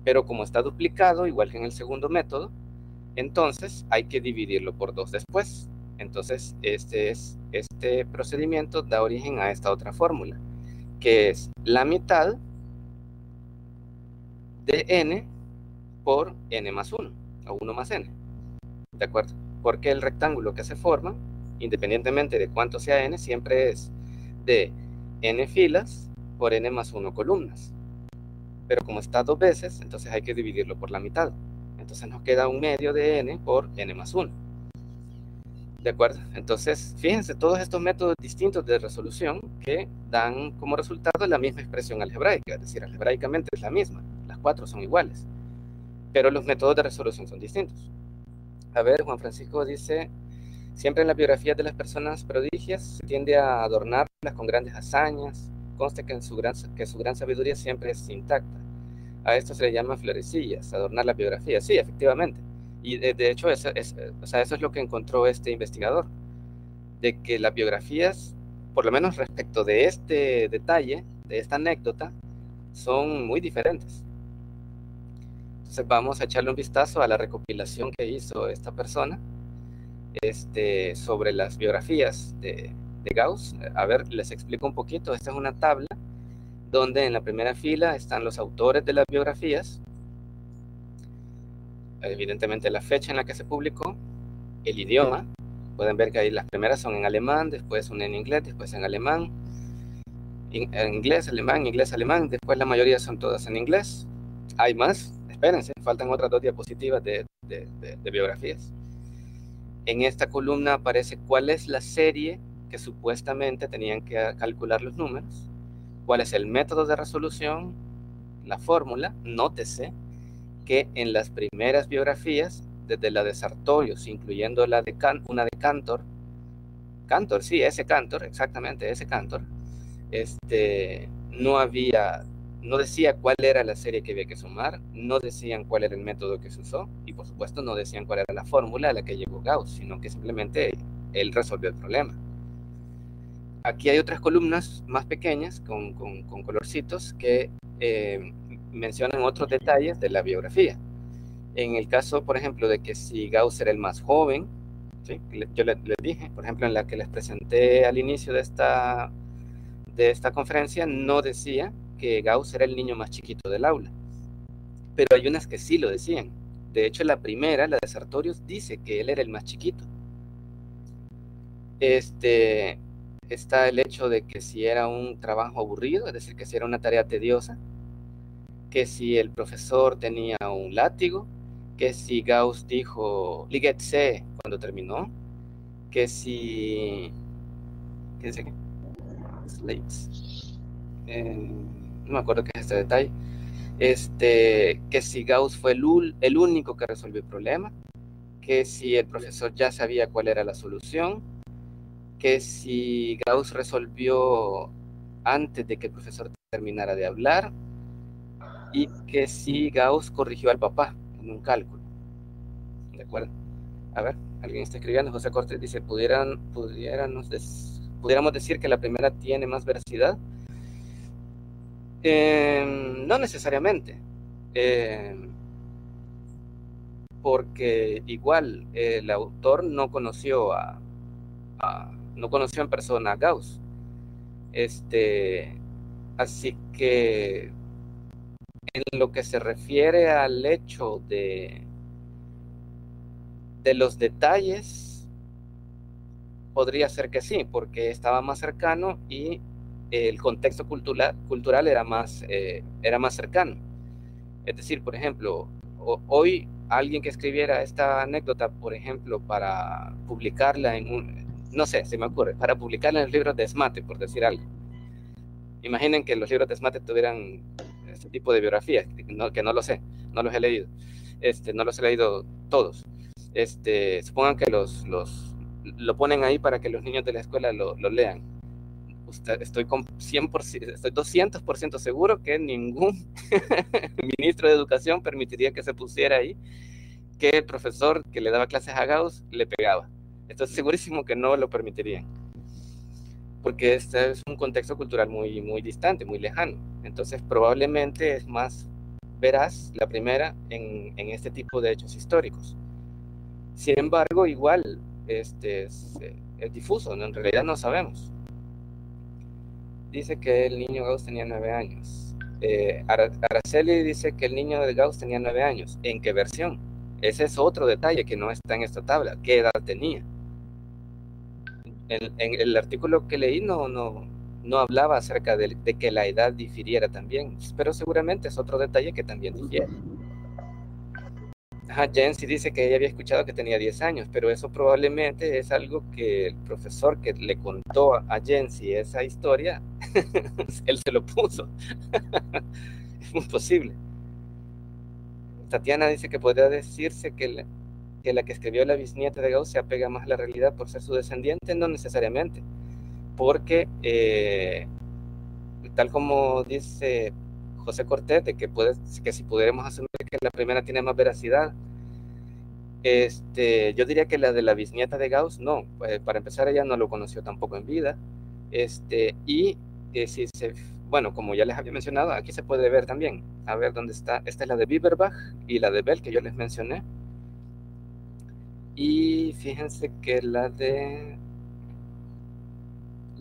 Pero como está duplicado, igual que en el segundo método, entonces hay que dividirlo por 2 después. Entonces, este, es, este procedimiento da origen a esta otra fórmula, que es la mitad de n por n más 1, o 1 más n. ¿De acuerdo? Porque el rectángulo que se forma, independientemente de cuánto sea n, siempre es de n filas por n más 1 columnas. Pero como está dos veces, entonces hay que dividirlo por la mitad. Entonces nos queda un medio de n por n más 1. ¿De acuerdo? Entonces, fíjense, todos estos métodos distintos de resolución que dan como resultado la misma expresión algebraica, es decir, algebraicamente es la misma, las cuatro son iguales pero los métodos de resolución son distintos. A ver, Juan Francisco dice, siempre en la biografía de las personas prodigias se tiende a adornarlas con grandes hazañas, conste que, su gran, que su gran sabiduría siempre es intacta. A esto se le llama florecillas, adornar la biografía. Sí, efectivamente. Y de, hecho, eso es, sea, eso es lo que encontró este investigador, de que las biografías, por lo menos respecto de este detalle, de esta anécdota, son muy diferentes. Entonces vamos a echarle un vistazo a la recopilación que hizo esta persona este, sobre las biografías de, Gauss. A ver, les explico un poquito. Esta es una tabla donde en la primera fila están los autores de las biografías, evidentemente la fecha en la que se publicó, el idioma. Pueden ver que ahí las primeras son en alemán, después una en inglés, después en alemán, en inglés, alemán, inglés, alemán, después la mayoría son todas en inglés. Hay más, espérense, faltan otras dos diapositivas de, biografías. En esta columna aparece cuál es la serie que supuestamente tenían que calcular los números, cuál es el método de resolución, la fórmula, nótese que en las primeras biografías, desde la de Sartorius, incluyendo la de una de Cantor, Cantor, sí, ese Cantor, exactamente, ese Cantor, este, no había no decía cuál era la serie que había que sumar, no decían cuál era el método que se usó y por supuesto no decían cuál era la fórmula a la que llegó Gauss, sino que simplemente él resolvió el problema. Aquí hay otras columnas más pequeñas con, colorcitos que eh, mencionan otros detalles de la biografía. En el caso, por ejemplo, de que si Gauss era el más joven, yo les, dije, por ejemplo, en la que les presenté al inicio de esta, de esta conferencia, no decía que Gauss era el niño más chiquito del aula. Pero hay unas que sí lo decían. De hecho, la primera, la de Sartorius, dice que él era el más chiquito. Este, está el hecho de que si era un trabajo aburrido, es decir, que si era una tarea tediosa, que si el profesor tenía un látigo, que si Gauss dijo Ligetze cuando terminó, que si... ¿Qué dice aquí? Eh, no me acuerdo qué es este detalle, este, que si Gauss fue el único que resolvió el problema, que si el profesor ya sabía cuál era la solución, que si Gauss resolvió antes de que el profesor terminara de hablar y que si Gauss corrigió al papá en un cálculo. ¿De acuerdo? A ver, alguien está escribiendo, José Cortés dice, ¿pudieran, pudiéramos, pudiéramos decir que la primera tiene más veracidad? Em, no necesariamente. Em, porque igual el autor no conoció a, no conoció en persona a Gauss. Este, así que en lo que se refiere al hecho de, de los detalles, podría ser que sí, porque estaba más cercano y el contexto cultural, cultural era, más, eh, era más cercano. Es decir, por ejemplo, hoy alguien que escribiera esta anécdota, por ejemplo, para publicarla en un, no sé, se me ocurre, para publicarla en el libro de Smate, por decir algo. Imaginen que los libros de Smate tuvieran este tipo de biografías, que no, lo sé, no los he leído, este, no los he leído todos. Este, supongan que los, los, lo ponen ahí para que los niños de la escuela lo, lo lean. Usted, estoy con 100%, estoy 200% seguro que ningún ministro de educación permitiría que se pusiera ahí que el profesor que le daba clases a Gauss le pegaba. Estoy segurísimo que no lo permitirían porque este es un contexto cultural muy, muy distante, muy lejano. Entonces probablemente es más veraz la primera en, este tipo de hechos históricos. Sin embargo, igual este es, es difuso, en realidad no sabemos. Dice que el niño Gauss tenía nueve años. Eh, Araceli dice que el niño de Gauss tenía nueve años. ¿En qué versión? Ese es otro detalle que no está en esta tabla. ¿Qué edad tenía? En, el artículo que leí no, no, no hablaba acerca de, que la edad difiriera también, pero seguramente es otro detalle que también difiere. Ajá, Jensi dice que ella había escuchado que tenía 10 años, pero eso probablemente es algo que el profesor que le contó a Jensi esa historia, él se lo puso. es muy posible. Tatiana dice que podría decirse que que la que escribió la bisnieta de Gauss se apega más a la realidad por ser su descendiente, no necesariamente, porque eh, tal como dice José Cortés, que, si pudiéramos asumir que la primera tiene más veracidad, este, yo diría que la de la bisnieta de Gauss, no, pues, para empezar ella no lo conoció tampoco en vida, este, y eh, si se, bueno, como ya les había mencionado, aquí se puede ver también, a ver dónde está, esta es la de Bieberbach y la de Bell que yo les mencioné, y fíjense que la de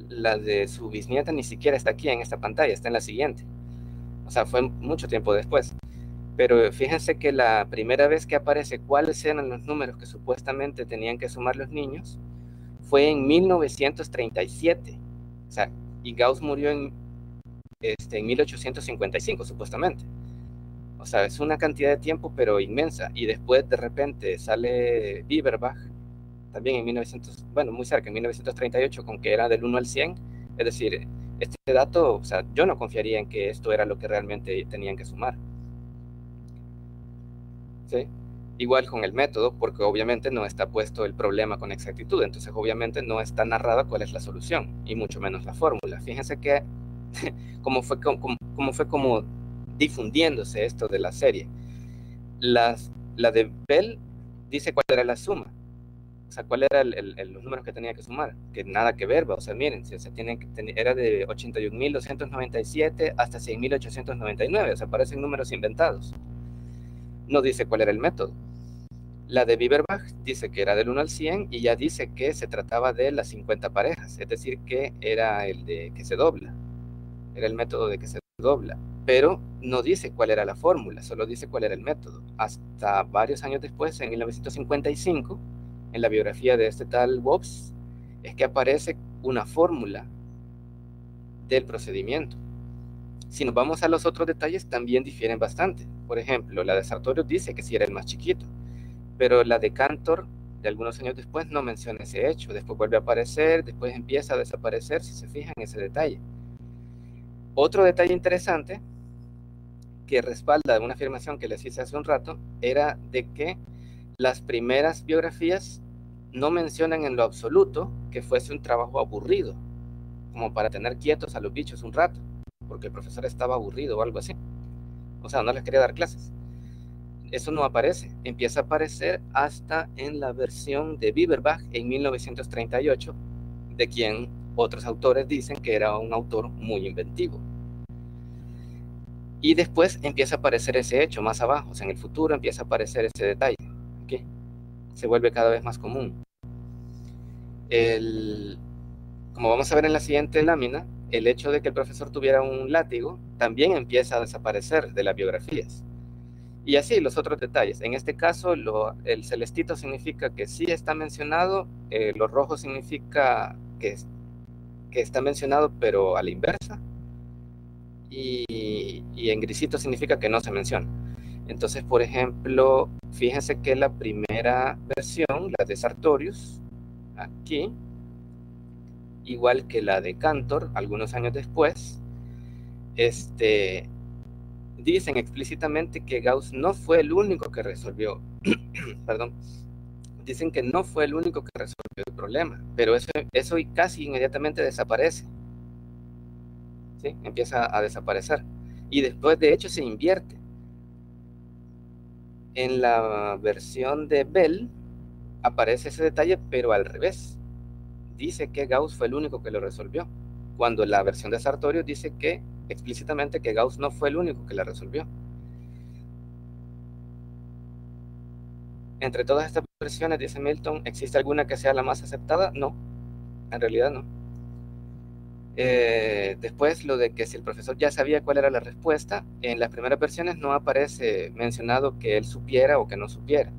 la de su bisnieta ni siquiera está aquí en esta pantalla, está en la siguiente. O sea, fue mucho tiempo después. Pero fíjense que la primera vez que aparece cuáles eran los números que supuestamente tenían que sumar los niños fue en 1937. O sea, y Gauss murió en, este, en 1855, supuestamente. O sea, es una cantidad de tiempo, pero inmensa. Y después de repente sale Bieberbach, también en 1900, bueno, muy cerca, en 1938, con que era del 1 al 100. Es decir, este dato, o sea, yo no confiaría en que esto era lo que realmente tenían que sumar. ¿Sí? Igual con el método, porque obviamente no está puesto el problema con exactitud, entonces obviamente no está narrada cuál es la solución, y mucho menos la fórmula. Fíjense que como fue como, como fue como difundiéndose esto de la serie. Las, la de Bell dice cuál era la suma, o sea, cuál era el, los números que tenía que sumar, que nada que ver, o sea, miren, o sea, tienen era de 81.297 hasta 100.899, o sea, parecen números inventados. No dice cuál era el método. La de Bieberbach dice que era del 1 al 100 y ya dice que se trataba de las 50 parejas, es decir, que era el de que se dobla, era el método de que se dobla pero no dice cuál era la fórmula, solo dice cuál era el método. Hasta varios años después, en 1955, en la biografía de este tal Wobbs, es que aparece una fórmula del procedimiento. Si nos vamos a los otros detalles, también difieren bastante. Por ejemplo, la de Sartorius dice que sí era el más chiquito, pero la de Cantor, de algunos años después, no menciona ese hecho. Después vuelve a aparecer, después empieza a desaparecer, si se fijan en ese detalle. Otro detalle interesante que respalda una afirmación que les hice hace un rato era de que las primeras biografías no mencionan en lo absoluto que fuese un trabajo aburrido, como para tener quietos a los bichos un rato, porque el profesor estaba aburrido o algo así. O sea, no les quería dar clases. Eso no aparece. Empieza a aparecer hasta en la versión de Bieberbach en 1938, de quien otros autores dicen que era un autor muy inventivo. Y después empieza a aparecer ese hecho más abajo, o sea, en el futuro empieza a aparecer ese detalle. ¿okay? Se vuelve cada vez más común. El, como vamos a ver en la siguiente lámina, el hecho de que el profesor tuviera un látigo también empieza a desaparecer de las biografías. Y así los otros detalles. En este caso, el celestito significa que sí está mencionado, eh, lo rojo significa que, que está mencionado pero a la inversa, y, en grisito significa que no se menciona. Entonces, por ejemplo, fíjense que la primera versión, la de Sartorius, aquí, igual que la de Cantor, algunos años después, este, dicen explícitamente que Gauss no fue el único que resolvió, perdón, dicen que no fue el único que resolvió el problema, pero eso, eso casi inmediatamente desaparece. Empieza a desaparecer. Y después, de hecho, se invierte. En la versión de Bell aparece ese detalle, pero al revés. Dice que Gauss fue el único que lo resolvió, cuando la versión de Sartorius dice que explícitamente que Gauss no fue el único que la resolvió. Entre todas estas versiones, dice Milton, ¿existe alguna que sea la más aceptada? No, en realidad no. Eh, después, lo de que si el profesor ya sabía cuál era la respuesta, en las primeras versiones no aparece mencionado que él supiera o que no supiera.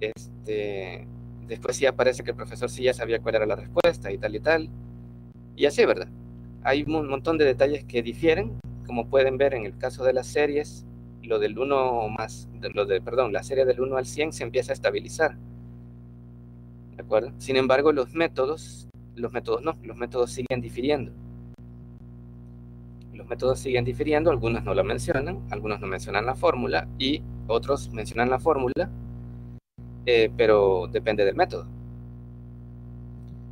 Este, después sí aparece que el profesor sí ya sabía cuál era la respuesta y tal y tal. Y así, ¿verdad? Hay un montón de detalles que difieren, como pueden ver en el caso de las series, lo del 1 más, lo de, perdón, la serie del 1 al 100 se empieza a estabilizar. ¿De acuerdo? Sin embargo, los métodos los métodos no, los métodos siguen difiriendo. Los métodos siguen difiriendo, algunos no lo mencionan, algunos no mencionan la fórmula y otros mencionan la fórmula, eh, pero depende del método.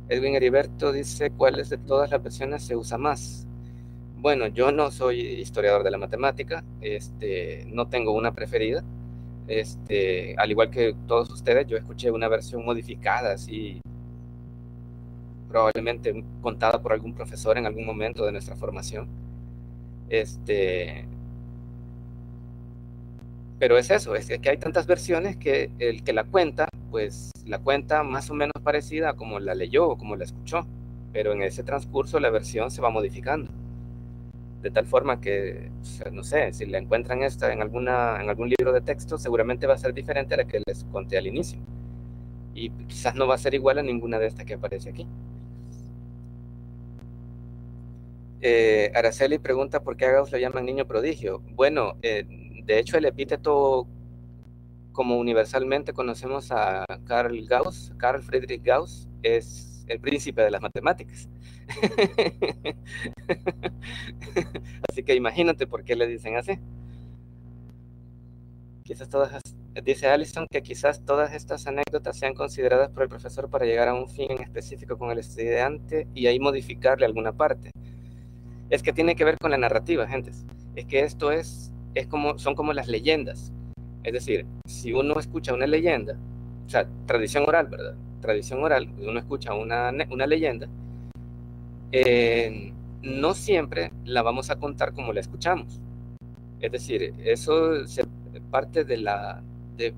Edwin Heriberto dice, ¿cuáles de todas las versiones se usa más? Bueno, yo no soy historiador de la matemática, este, no tengo una preferida. Este, al igual que todos ustedes, yo escuché una versión modificada, así probablemente contada por algún profesor en algún momento de nuestra formación. Este, pero es eso, es que hay tantas versiones que el que la cuenta, pues la cuenta más o menos parecida como la leyó o como la escuchó, pero en ese transcurso la versión se va modificando. De tal forma que, no sé, si la encuentran esta en, alguna, en algún libro de texto, seguramente va a ser diferente a la que les conté al inicio. Y quizás no va a ser igual a ninguna de estas que aparece aquí. Eh, Araceli pregunta por qué a Gauss lo llaman niño prodigio. Bueno, eh, de hecho el epíteto, como universalmente conocemos a Carl Gauss, Carl Friedrich Gauss, es el príncipe de las matemáticas. así que imagínate por qué le dicen así. Quizás todas, dice Allison que quizás todas estas anécdotas sean consideradas por el profesor para llegar a un fin en específico con el estudiante y ahí modificarle alguna parte es que tiene que ver con la narrativa, gentes. Es que esto es, es como, son como las leyendas. Es decir, si uno escucha una leyenda, o sea, tradición oral, ¿verdad? Tradición oral, uno escucha una, una leyenda, eh, no siempre la vamos a contar como la escuchamos. Es decir, eso se parte de la, de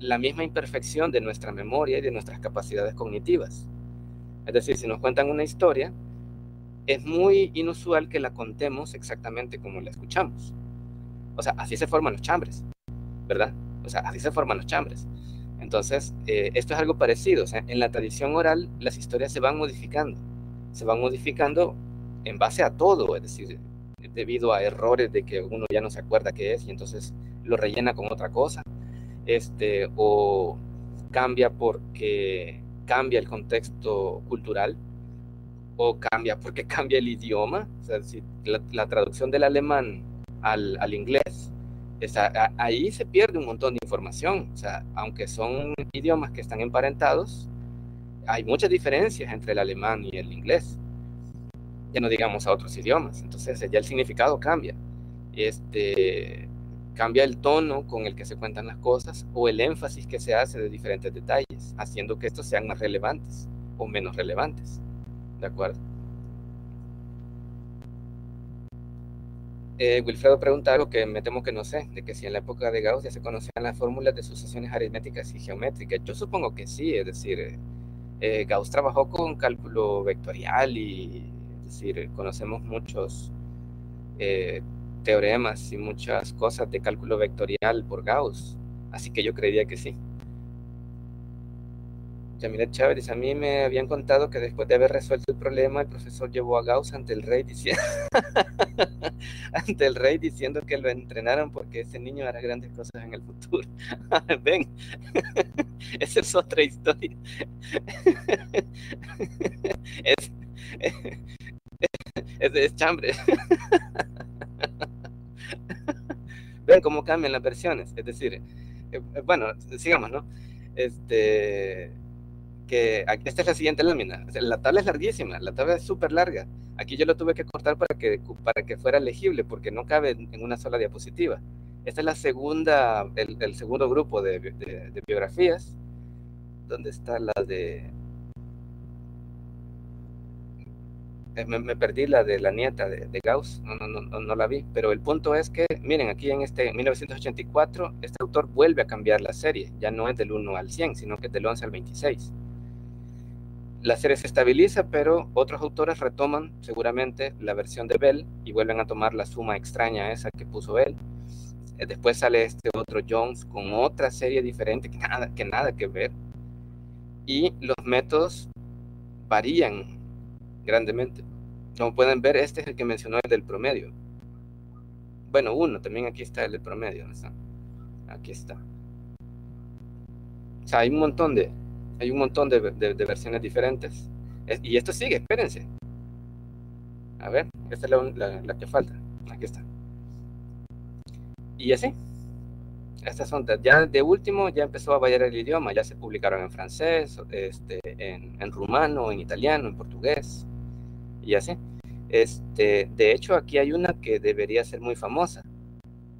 la misma imperfección de nuestra memoria y de nuestras capacidades cognitivas. Es decir, si nos cuentan una historia, es muy inusual que la contemos exactamente como la escuchamos. O sea, así se forman los chambres, ¿verdad? O sea, así se forman los chambres. Entonces, eh, esto es algo parecido. O sea, en la tradición oral, las historias se van modificando. Se van modificando en base a todo, es decir, debido a errores de que uno ya no se acuerda qué es y entonces lo rellena con otra cosa. Este, o cambia porque cambia el contexto cultural o cambia porque cambia el idioma, o sea, si la, traducción del alemán al, al inglés, ahí se pierde un montón de información, o sea, aunque son idiomas que están emparentados, hay muchas diferencias entre el alemán y el inglés, ya no digamos a otros idiomas, entonces ya el significado cambia, este, cambia el tono con el que se cuentan las cosas o el énfasis que se hace de diferentes detalles, haciendo que estos sean más relevantes o menos relevantes. ¿De acuerdo? Eh, Wilfredo pregunta algo que me temo que no sé, de que si en la época de Gauss ya se conocían las fórmulas de sucesiones aritméticas y geométricas. Yo supongo que sí, es decir, eh, Gauss trabajó con cálculo vectorial y, es decir, conocemos muchos eh, teoremas y muchas cosas de cálculo vectorial por Gauss, así que yo creería que sí. Yamilet Chávez, a mí me habían contado que después de haber resuelto el problema, el profesor llevó a Gauss ante el rey diciendo, ante el rey diciendo que lo entrenaron porque ese niño hará grandes cosas en el futuro. Ven, esa es otra historia. es, es, es chambre. Ven cómo cambian las versiones. Es decir, eh, eh, bueno, sigamos, ¿no? Este, que esta es la siguiente lámina. la tabla es larguísima, la tabla es súper larga. Aquí yo lo tuve que cortar para que, para que fuera legible, porque no cabe en una sola diapositiva. Esta es la segunda, el, segundo grupo de, de, biografías, donde está la de... Eh, me, perdí la de la nieta de, Gauss, no, no, no, no, la vi, pero el punto es que, miren, aquí en este 1984, este autor vuelve a cambiar la serie, ya no es del 1 al 100, sino que es del 11 al 26 la serie se estabiliza, pero otros autores retoman seguramente la versión de Bell y vuelven a tomar la suma extraña esa que puso él. Eh, después sale este otro Jones con otra serie diferente que nada que, nada que ver. Y los métodos varían grandemente. Como pueden ver, este es el que mencionó el del promedio. Bueno, uno, también aquí está el del promedio. Aquí está. O sea, hay un montón de, hay un montón de, versiones diferentes. y esto sigue, espérense. A ver, esta es la, que falta. Aquí está. Y así. Estas son, ya de último ya empezó a variar el idioma, ya se publicaron en francés, este, en, en rumano, en italiano, en portugués, y así. Este, de hecho, aquí hay una que debería ser muy famosa.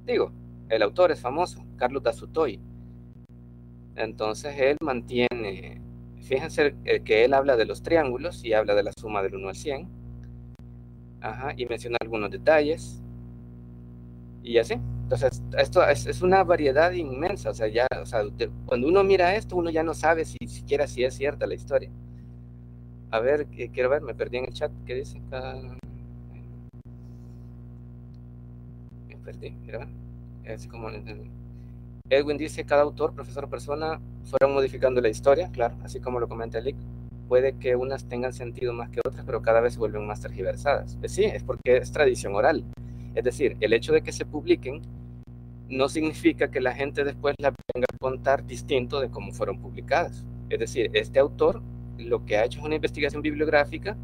Digo, el autor es famoso, Carlos Dasutoy. Entonces él mantiene, fíjense que él habla de los triángulos y habla de la suma del 1 al 100. Ajá, y menciona algunos detalles. Y así. Entonces, esto es, una variedad inmensa. O sea, ya, o sea, cuando uno mira esto, uno ya no sabe si siquiera si es cierta la historia. A ver, quiero ver, me perdí en el chat. ¿Qué dice? Me perdí, quiero ver. Es como Edwin dice, cada autor, profesor o persona fueron modificando la historia, claro, así como lo comenta Lick. Puede que unas tengan sentido más que otras, pero cada vez se vuelven más tergiversadas. Pues sí, es porque es tradición oral. Es decir, el hecho de que se publiquen no significa que la gente después la venga a contar distinto de cómo fueron publicadas. Es decir, este autor lo que ha hecho es una investigación bibliográfica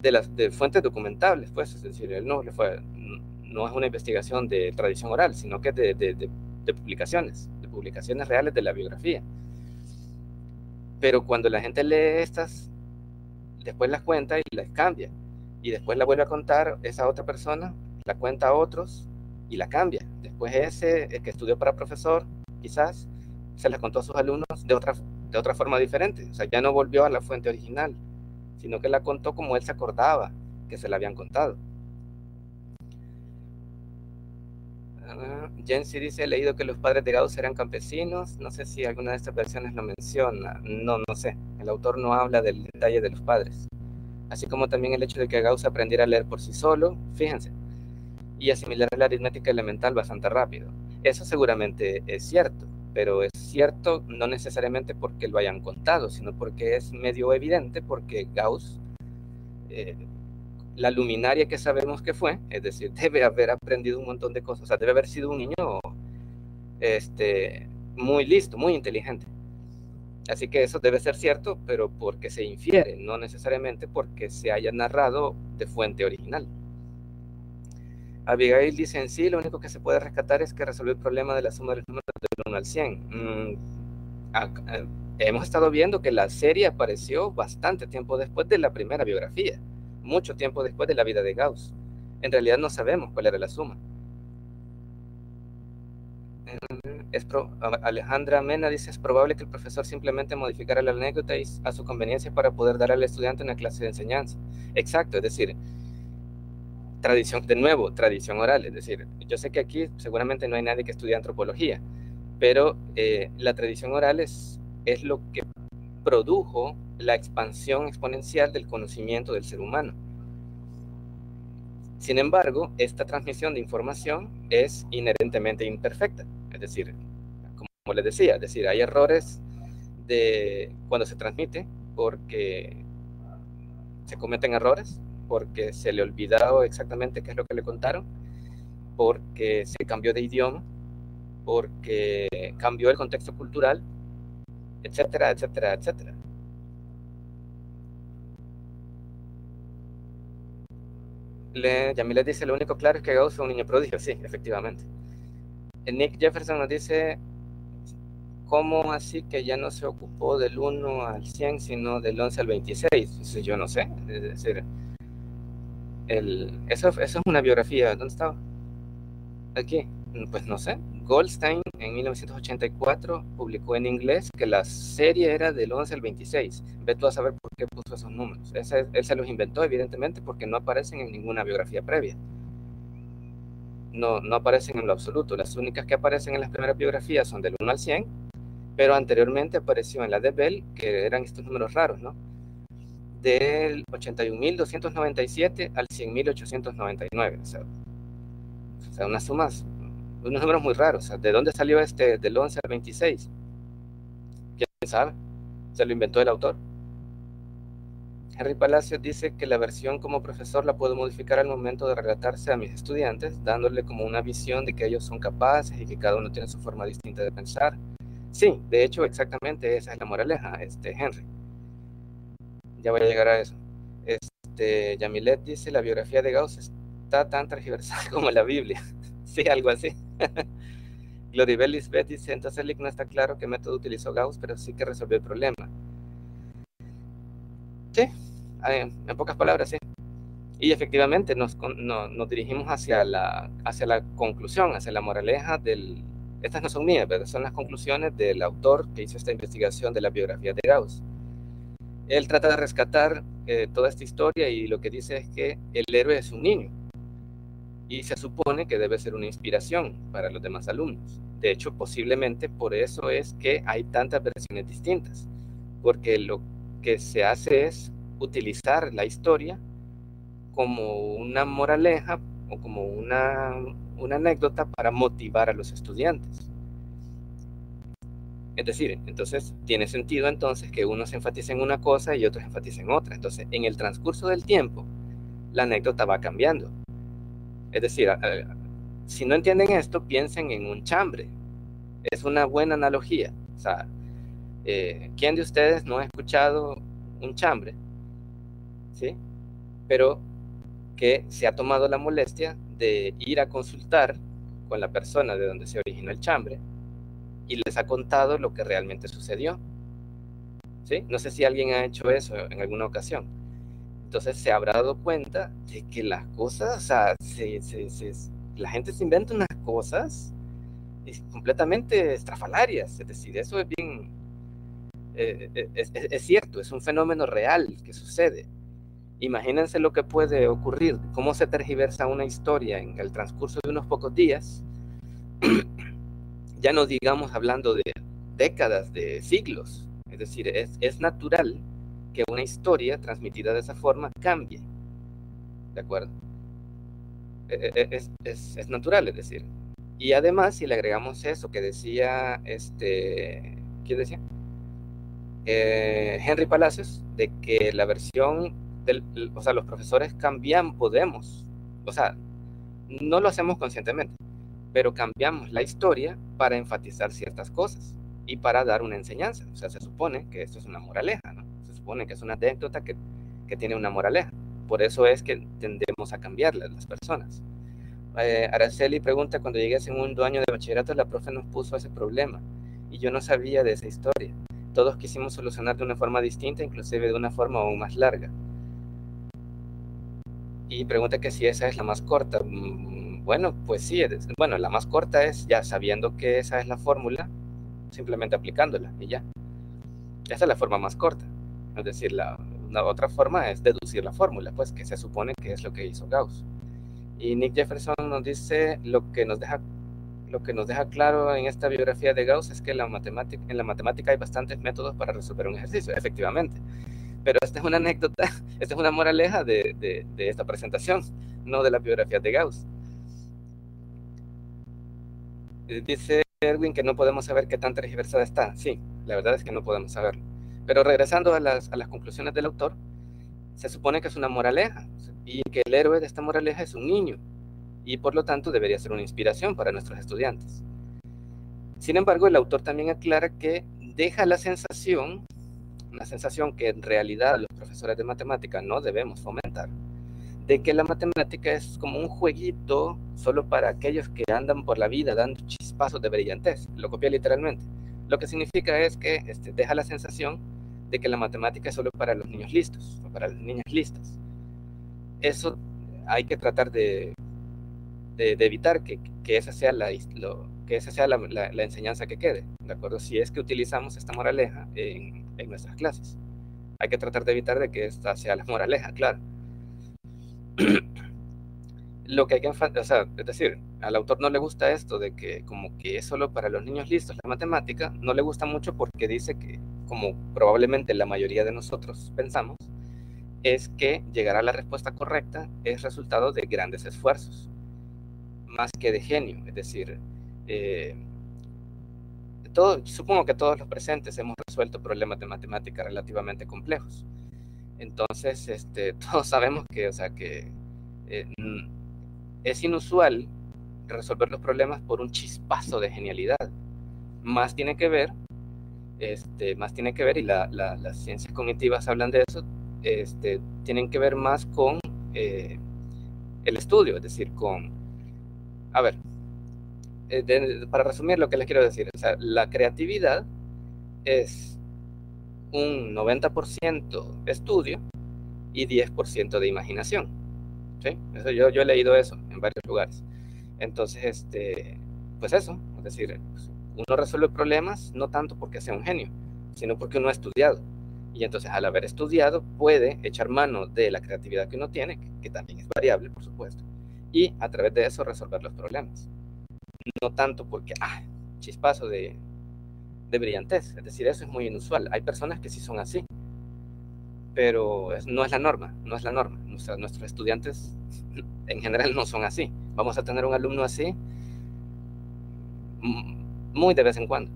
de las de fuentes documentables, pues, es decir, él no, fue, no es una investigación de tradición oral, sino que de de publicaciones, de publicaciones reales de la biografía. Pero cuando la gente lee estas, después las cuenta y las cambia. Y después la vuelve a contar esa otra persona, la cuenta a otros y la cambia. Después ese que estudió para profesor, quizás, se las contó a sus alumnos de otra, de otra forma diferente. O sea, ya no volvió a la fuente original, sino que la contó como él se acordaba que se la habían contado. Jensi dice, he leído que los padres de Gauss eran campesinos. No sé si alguna de estas versiones lo menciona. No, no sé. El autor no habla del detalle de los padres. Así como también el hecho de que Gauss aprendiera a leer por sí solo, fíjense, y asimilar la aritmética elemental bastante rápido. Eso seguramente es cierto, pero es cierto no necesariamente porque lo hayan contado, sino porque es medio evidente porque Gauss eh, la luminaria que sabemos que fue, es decir, debe haber aprendido un montón de cosas, o sea, debe haber sido un niño este, muy listo, muy inteligente. Así que eso debe ser cierto, pero porque se infiere, no necesariamente porque se haya narrado de fuente original. Abigail dice en sí, lo único que se puede rescatar es que resolvió el problema de la suma de los números del 1 al 100. Mm, eh, hemos estado viendo que la serie apareció bastante tiempo después de la primera biografía, mucho tiempo después de la vida de Gauss. En realidad no sabemos cuál era la suma. Alejandra Mena dice, es probable que el profesor simplemente modificara la anécdota a su conveniencia para poder dar al estudiante una clase de enseñanza. Exacto, es decir, tradición, de nuevo, tradición oral, es decir, yo sé que aquí seguramente no hay nadie que estudie antropología, pero eh, la tradición oral es, es lo que produjo la expansión exponencial del conocimiento del ser humano. Sin embargo, esta transmisión de información es inherentemente imperfecta. Es decir, como les decía, es decir, hay errores de cuando se transmite porque se cometen errores, porque se le olvidó exactamente qué es lo que le contaron, porque se cambió de idioma, porque cambió el contexto cultural, etcétera, etcétera, etcétera. Le, Yamile dice, lo único claro es que Gauss fue un niño prodigio, sí, efectivamente. Nick Jefferson nos dice, ¿cómo así que ya no se ocupó del 1 al 100, sino del 11 al 26? yo no sé, es decir, el, eso, eso es una biografía, ¿dónde estaba? Aquí, pues no sé. Goldstein en 1984 publicó en inglés que la serie era del 11 al 26. Ve tú a saber por qué puso esos números. él se los inventó, evidentemente, porque no aparecen en ninguna biografía previa. No, no aparecen en lo absoluto. Las únicas que aparecen en las primeras biografías son del 1 al 100, pero anteriormente apareció en la de Bell, que eran estos números raros, ¿no? Del 81.297 al 100.899. O sea, o sea, unas sumas unos números muy raros. ¿De dónde salió este del 11 al 26? ¿Quién sabe? ¿Se lo inventó el autor? Henry Palacios dice que la versión como profesor la puedo modificar al momento de relatarse a mis estudiantes, dándole como una visión de que ellos son capaces y que cada uno tiene su forma distinta de pensar. Sí, de hecho, exactamente esa es la moraleja, este Henry. Ya voy a llegar a eso. Este, Yamilet dice, la biografía de Gauss está tan transversal como la Biblia. sí, algo así. Gloribel Lisbeth dice, entonces Lick no está claro qué método utilizó Gauss, pero sí que resolvió el problema. Sí, eh, en pocas palabras, sí. Y efectivamente nos, nos dirigimos hacia la, hacia la conclusión, hacia la moraleja del... Estas no son mías, pero son las conclusiones del autor que hizo esta investigación de la biografía de Gauss. Él trata de rescatar eh, toda esta historia y lo que dice es que el héroe es un niño y se supone que debe ser una inspiración para los demás alumnos. De hecho, posiblemente por eso es que hay tantas versiones distintas, porque lo que se hace es utilizar la historia como una moraleja o como una, una anécdota para motivar a los estudiantes. Es decir, entonces tiene sentido entonces que unos enfaticen una cosa y otros enfaticen otra. Entonces, en el transcurso del tiempo, la anécdota va cambiando es decir, si no entienden esto, piensen en un chambre. Es una buena analogía. O sea, eh, ¿quién de ustedes no ha escuchado un chambre? ¿Sí? Pero que se ha tomado la molestia de ir a consultar con la persona de donde se originó el chambre y les ha contado lo que realmente sucedió. ¿Sí? No sé si alguien ha hecho eso en alguna ocasión entonces se habrá dado cuenta de que las cosas, o sea, la gente se inventa unas cosas completamente estrafalarias, es decir, eso es bien, eh, eh, es, cierto, es un fenómeno real que sucede. Imagínense lo que puede ocurrir, cómo se tergiversa una historia en el transcurso de unos pocos días, ya no digamos hablando de décadas, de siglos, es decir, es, es natural que una historia transmitida de esa forma cambie. ¿De acuerdo? E, e, e, es, natural, es decir. Y además, si le agregamos eso que decía, este, ¿quién decía? Eh, Henry Palacios, de que la versión del, o sea, los profesores cambian, podemos, o sea, no lo hacemos conscientemente, pero cambiamos la historia para enfatizar ciertas cosas y para dar una enseñanza. O sea, se supone que esto es una moraleja, ¿no? Supone que es una anécdota que, que tiene una moraleja. Por eso es que tendemos a cambiarlas las personas. Eh, Araceli pregunta, cuando llegué a segundo año de bachillerato, la profe nos puso ese problema y yo no sabía de esa historia. Todos quisimos solucionar de una forma distinta, inclusive de una forma aún más larga. Y pregunta que si esa es la más corta. Mm, bueno, pues sí, bueno, la más corta es ya sabiendo que esa es la fórmula, simplemente aplicándola y ya. Esa es la forma más corta. Es decir, la, otra forma es deducir la fórmula, pues que se supone que es lo que hizo Gauss. Y Nick Jefferson nos dice lo que nos deja lo que nos deja claro en esta biografía de Gauss es que la en la matemática hay bastantes métodos para resolver un ejercicio, efectivamente. Pero esta es una anécdota, esta es una moraleja de, de, de esta presentación, no de la biografía de Gauss. Eh, dice Erwin que no podemos saber qué tan tergiversada está. Sí, la verdad es que no podemos saberlo. Pero regresando a las, conclusiones del autor, se supone que es una moraleja y que el héroe de esta moraleja es un niño y por lo tanto debería ser una inspiración para nuestros estudiantes. Sin embargo, el autor también aclara que deja la sensación, una sensación que en realidad los profesores de matemática no debemos fomentar, de que la matemática es como un jueguito solo para aquellos que andan por la vida dando chispazos de brillantez. Lo copia literalmente. Lo que significa es que este, deja la sensación de que la matemática es solo para los niños listos o para las niñas listas. Eso hay que tratar de, de, evitar que, que, esa sea, la, que esa sea la, la, enseñanza que quede, ¿de acuerdo? Si es que utilizamos esta moraleja en, en nuestras clases. Hay que tratar de evitar de que esta sea la moraleja, claro. lo que hay que, o sea, es decir, al autor no le gusta esto de que como que es solo para los niños listos la matemática, no le gusta mucho porque dice que, como probablemente la mayoría de nosotros pensamos, es que llegar a la respuesta correcta es resultado de grandes esfuerzos, más que de genio, es decir, eh, todo, supongo que todos los presentes hemos resuelto problemas de matemática relativamente complejos. Entonces, este, todos sabemos que, o sea, que eh, es inusual resolver los problemas por un chispazo de genialidad. Más tiene que ver, este, más tiene que ver, y las ciencias cognitivas hablan de eso, este, tienen que ver más con eh, el estudio, es decir, con, a ver, eh, para resumir lo que les quiero decir, o sea, la creatividad es un 90% estudio y 10% de imaginación. Eso, yo, yo he leído eso en varios lugares. Entonces, este, pues eso, es decir, pues, uno resuelve problemas no tanto porque sea un genio, sino porque uno ha estudiado. Y entonces al haber estudiado puede echar mano de la creatividad que uno tiene, que también es variable, por supuesto, y a través de eso resolver los problemas. No tanto porque, ah, chispazo de, de brillantez. Es decir, eso es muy inusual. Hay personas que sí son así pero no es la norma, no es la norma. nuestros estudiantes en general no son así. Vamos a tener un alumno así muy de vez en cuando.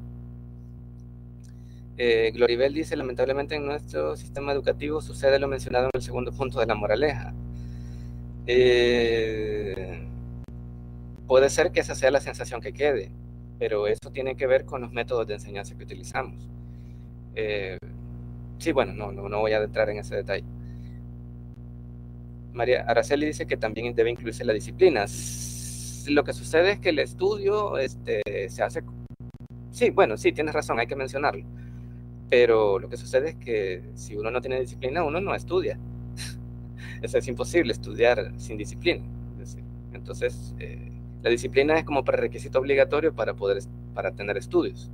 Eh, Gloribel dice, lamentablemente en nuestro sistema educativo sucede lo mencionado en el segundo punto de la moraleja. Eh, puede ser que esa sea la sensación que quede, pero eso tiene que ver con los métodos de enseñanza que utilizamos. Eh, Sí, bueno, no, no, voy a entrar en ese detalle. María Araceli dice que también debe incluirse la disciplina. Lo que sucede es que el estudio este, se hace... Sí, bueno, sí, tienes razón, hay que mencionarlo. Pero lo que sucede es que si uno no tiene disciplina, uno no estudia. Eso es imposible, estudiar sin disciplina. Entonces, eh, la disciplina es como prerequisito obligatorio para poder para tener estudios.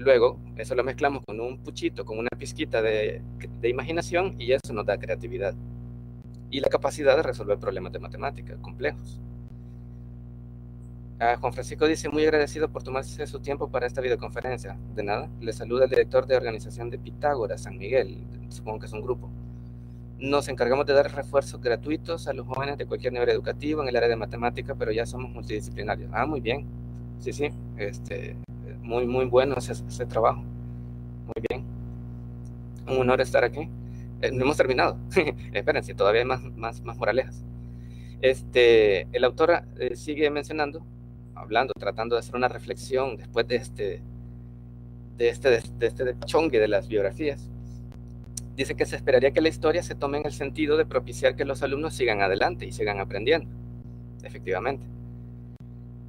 Luego, eso lo mezclamos con un puchito, con una pizquita de, imaginación y eso nos da creatividad y la capacidad de resolver problemas de matemática complejos. Ah, Juan Francisco dice, muy agradecido por tomarse su tiempo para esta videoconferencia. De nada, le saluda el director de organización de Pitágoras, San Miguel, supongo que es un grupo. Nos encargamos de dar refuerzos gratuitos a los jóvenes de cualquier nivel educativo en el área de matemática, pero ya somos multidisciplinarios. Ah, muy bien. Sí, sí. Este, muy, muy bueno ese, trabajo. Muy bien. Un honor estar aquí. Eh, no hemos terminado. Espérense, todavía hay más, más, más moralejas. Este, el autor eh, sigue mencionando, hablando, tratando de hacer una reflexión después de este, de este, de este chongue de las biografías, dice que se esperaría que la historia se tome en el sentido de propiciar que los alumnos sigan adelante y sigan aprendiendo, efectivamente.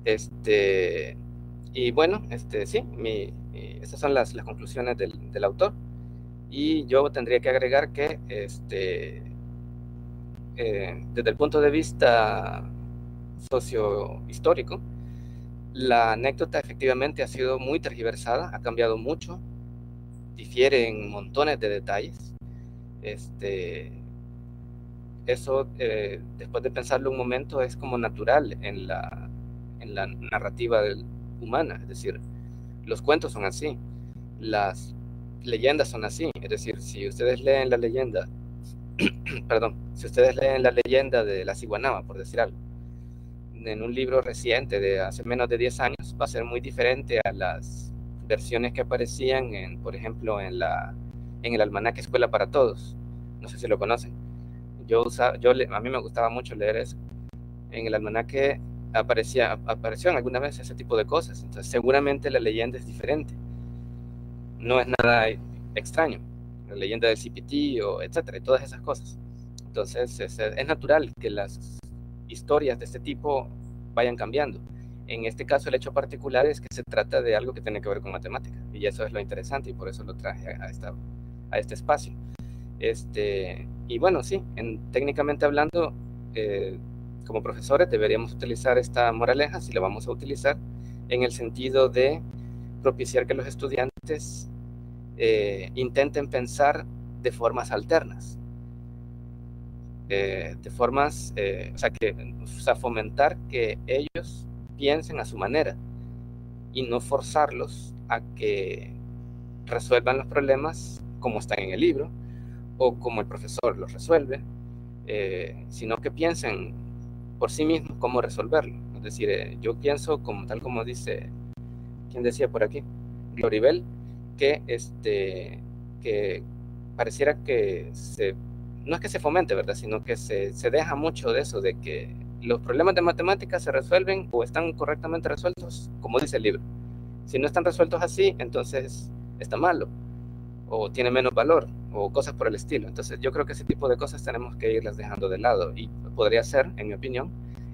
Este, y bueno, este, sí, mi, estas son las, conclusiones del, del, autor. Y yo tendría que agregar que este, eh, desde el punto de vista sociohistórico, la anécdota efectivamente ha sido muy tergiversada, ha cambiado mucho, difiere en montones de detalles. Este, eso, eh, después de pensarlo un momento, es como natural en la, en la narrativa humana, es decir, los cuentos son así, las leyendas son así, es decir, si ustedes leen la leyenda, perdón, si ustedes leen la leyenda de la ciguanaba, por decir algo, en un libro reciente de hace menos de 10 años va a ser muy diferente a las versiones que aparecían, en, por ejemplo, en, la, en el almanaque Escuela para Todos. No sé si lo conocen. Yo, usaba, yo a mí me gustaba mucho leer eso. En el almanaque aparecía, apareció alguna vez ese tipo de cosas. Entonces, seguramente la leyenda es diferente. No es nada extraño. La leyenda del CPT o etcétera, y todas esas cosas. Entonces, es, es natural que las historias de este tipo vayan cambiando. En este caso, el hecho particular es que se trata de algo que tiene que ver con matemática, y eso es lo interesante, y por eso lo traje a, esta, a este espacio. Este, y bueno, sí, en, técnicamente hablando, eh, como profesores deberíamos utilizar esta moraleja, si la vamos a utilizar, en el sentido de propiciar que los estudiantes eh, intenten pensar de formas alternas, eh, de formas, eh, o, sea, que, o sea, fomentar que ellos piensen a su manera y no forzarlos a que resuelvan los problemas como están en el libro o como el profesor los resuelve, eh, sino que piensen por sí mismos cómo resolverlo. Es decir, yo pienso como tal como dice, ¿quién decía por aquí? Gloribel, que, este, que pareciera que se no es que se fomente, ¿verdad? Sino que se, se deja mucho de eso, de que los problemas de matemáticas se resuelven o están correctamente resueltos, como dice el libro. Si no están resueltos así, entonces está malo, o tiene menos valor, o cosas por el estilo. Entonces yo creo que ese tipo de cosas tenemos que irlas dejando de lado, y podría ser, en mi opinión,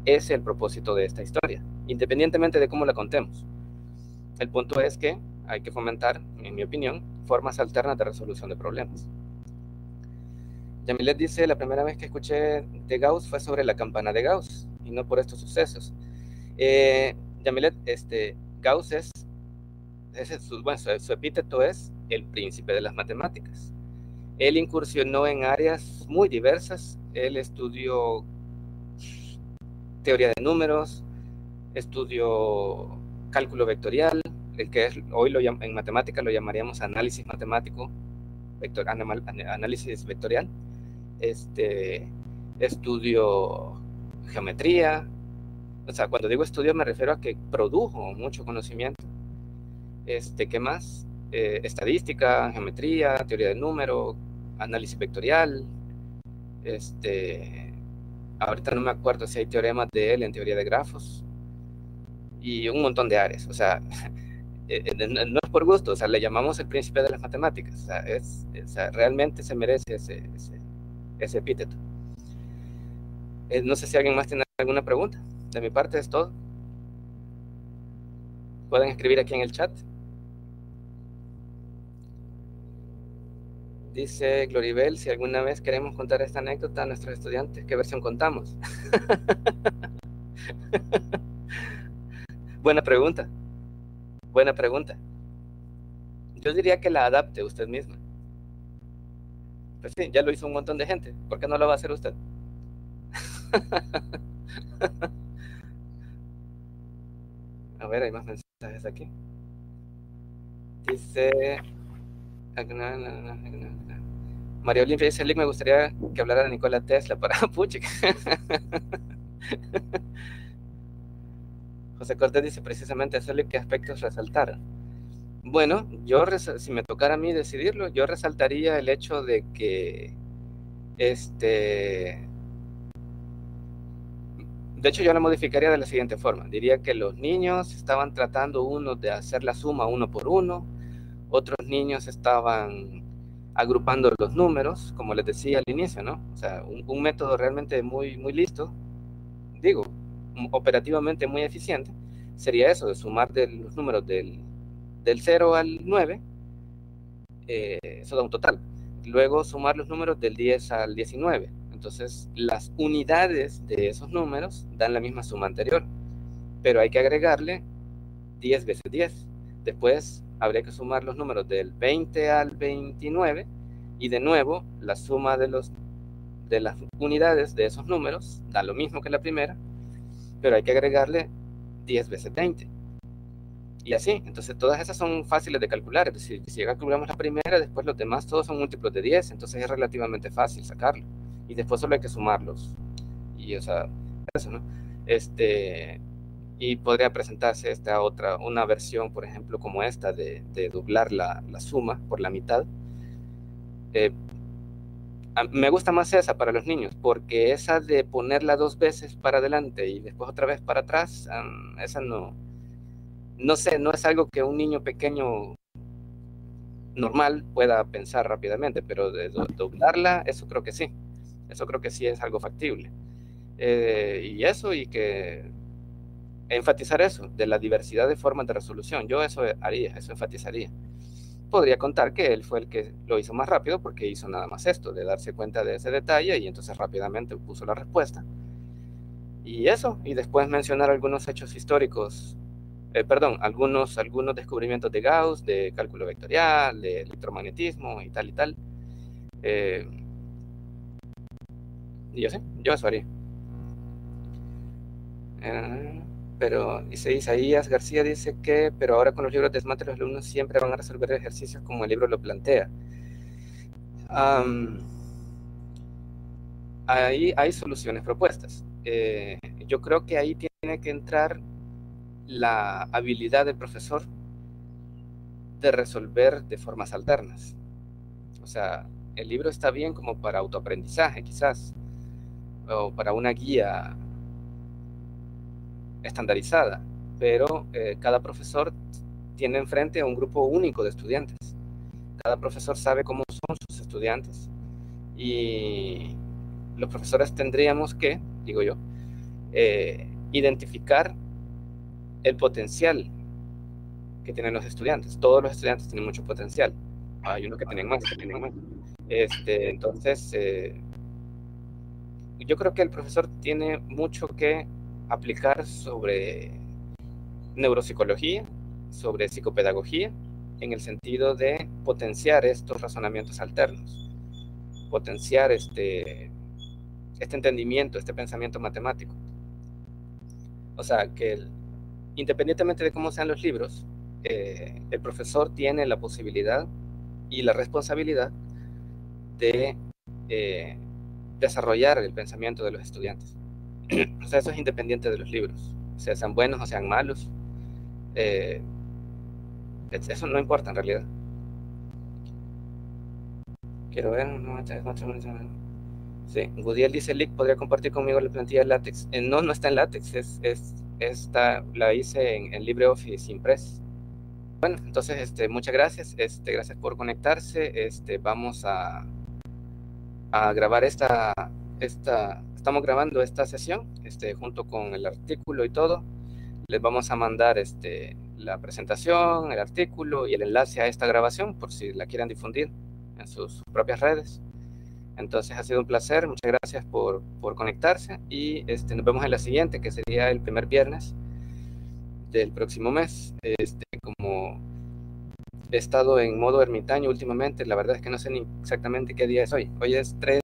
ese el propósito de esta historia, independientemente de cómo la contemos. El punto es que hay que fomentar, en mi opinión, formas alternas de resolución de problemas. Yamilet dice, la primera vez que escuché de Gauss fue sobre la campana de Gauss y no por estos sucesos. Eh, Yamilet, este, Gauss es, su, bueno, su, epíteto es el príncipe de las matemáticas. Él incursionó en áreas muy diversas. Él estudió teoría de números, estudió cálculo vectorial, el que hoy lo, en matemática lo llamaríamos análisis matemático, vector, análisis vectorial este, estudio geometría. O sea, cuando digo estudio me refiero a que produjo mucho conocimiento. Este, ¿Qué más? Eh, estadística, geometría, teoría del número, análisis vectorial. Este, ahorita no me acuerdo si hay teoremas de él en teoría de grafos. Y un montón de áreas. O sea, eh, eh, no es por gusto, o sea, le llamamos el príncipe de las matemáticas. O sea, realmente se merece ese, ese epíteto. No sé si alguien más tiene alguna pregunta. De mi parte es todo. Pueden escribir aquí en el chat. Dice Gloribel, si alguna vez queremos contar esta anécdota a nuestros estudiantes, ¿qué versión contamos? Buena pregunta. Buena pregunta. Yo diría que la adapte usted misma. Pues sí, ya lo hizo un montón de gente. ¿Por qué no lo va a hacer usted? a ver, hay más mensajes aquí. Dice... María Olimpia dice, me gustaría que hablara de Nikola Tesla para Puchi. José Cortés dice precisamente eso, ¿qué aspectos resaltar? Bueno, yo si me tocara a mí decidirlo, yo resaltaría el hecho de que este de hecho yo la modificaría de la siguiente forma. Diría que los niños estaban tratando uno de hacer la suma uno por uno otros niños estaban agrupando los números, como les decía al inicio, ¿no? O sea, un, método realmente muy, muy listo, digo, operativamente muy eficiente, sería eso, de sumar de los números del, del 0 al 9, eh, eso da un total. Luego sumar los números del 10 al 19. Entonces, las unidades de esos números dan la misma suma anterior, pero hay que agregarle 10 veces 10. Después habría que sumar los números del 20 al 29 y de nuevo la suma de, los, de las unidades de esos números da lo mismo que la primera, pero hay que agregarle 10 veces 20. Y así, entonces todas esas son fáciles de calcular, es decir, si calculamos la primera, después los demás todos son múltiplos de 10, entonces es relativamente fácil sacarlo. Y después solo hay que sumarlos. Y o sea, eso, ¿no? Este, y podría presentarse esta otra, una versión, por ejemplo, como esta, de, de doblar la, la, suma por la mitad. Eh, me gusta más esa para los niños, porque esa de ponerla dos veces para adelante y después otra vez para atrás, esa no, no sé, no es algo que un niño pequeño normal pueda pensar rápidamente, pero de doblarla, eso creo que sí, eso creo que sí es algo factible. Eh, y eso, y que enfatizar eso, de la diversidad de formas de resolución. Yo eso haría, eso enfatizaría. Podría contar que él fue el que lo hizo más rápido porque hizo nada más esto, de darse cuenta de ese detalle y entonces rápidamente puso la respuesta. Y eso, y después mencionar algunos hechos históricos, eh, perdón, algunos, algunos descubrimientos de Gauss, de cálculo vectorial, de electromagnetismo y tal y tal. Eh, y yo sé, yo eso haría. Eh, pero dice Isaías García dice que, pero ahora con los libros de SMAT los alumnos siempre van a resolver ejercicios como el libro lo plantea. ahí hay soluciones propuestas. Eh, yo creo que ahí tiene que entrar la habilidad del profesor de resolver de formas alternas. O sea, el libro está bien como para autoaprendizaje, quizás, o para una guía estandarizada, pero eh, cada profesor tiene enfrente a un grupo único de estudiantes. Cada profesor sabe cómo son sus estudiantes y los profesores tendríamos que, digo yo, eh, identificar el potencial que tienen los estudiantes. Todos los estudiantes tienen mucho potencial. Hay unos que tienen más, que tienen más. Este, entonces, eh, yo creo que el profesor tiene mucho que aplicar sobre neuropsicología, sobre psicopedagogía, en el sentido de potenciar estos razonamientos alternos, potenciar este, este entendimiento, este pensamiento matemático. O sea, que independientemente de cómo sean los libros, eh, el profesor tiene la posibilidad y la responsabilidad de eh, desarrollar el pensamiento de los estudiantes. o sea, eso es independiente de los libros, sea, sean buenos o sean malos. Eh, eso no importa en realidad. Quiero ver, no, Sí, Gudiel dice, Lick, ¿podría compartir conmigo la plantilla de látex? Eh, no, no está en látex, es, es, está, la hice en, en LibreOffice Impress. Bueno, entonces, este, muchas gracias, este, gracias por conectarse, este, vamos a, a grabar esta, esta, estamos grabando esta sesión este, junto con el artículo y todo. Les vamos a mandar este, la presentación, el artículo y el enlace a esta grabación por si la quieren difundir en sus propias redes. Entonces ha sido un placer, muchas gracias por, por conectarse y este, nos vemos en la siguiente, que sería el primer viernes del próximo mes. Este, como he estado en modo ermitaño últimamente, la verdad es que no sé ni exactamente qué día es hoy. Hoy es 3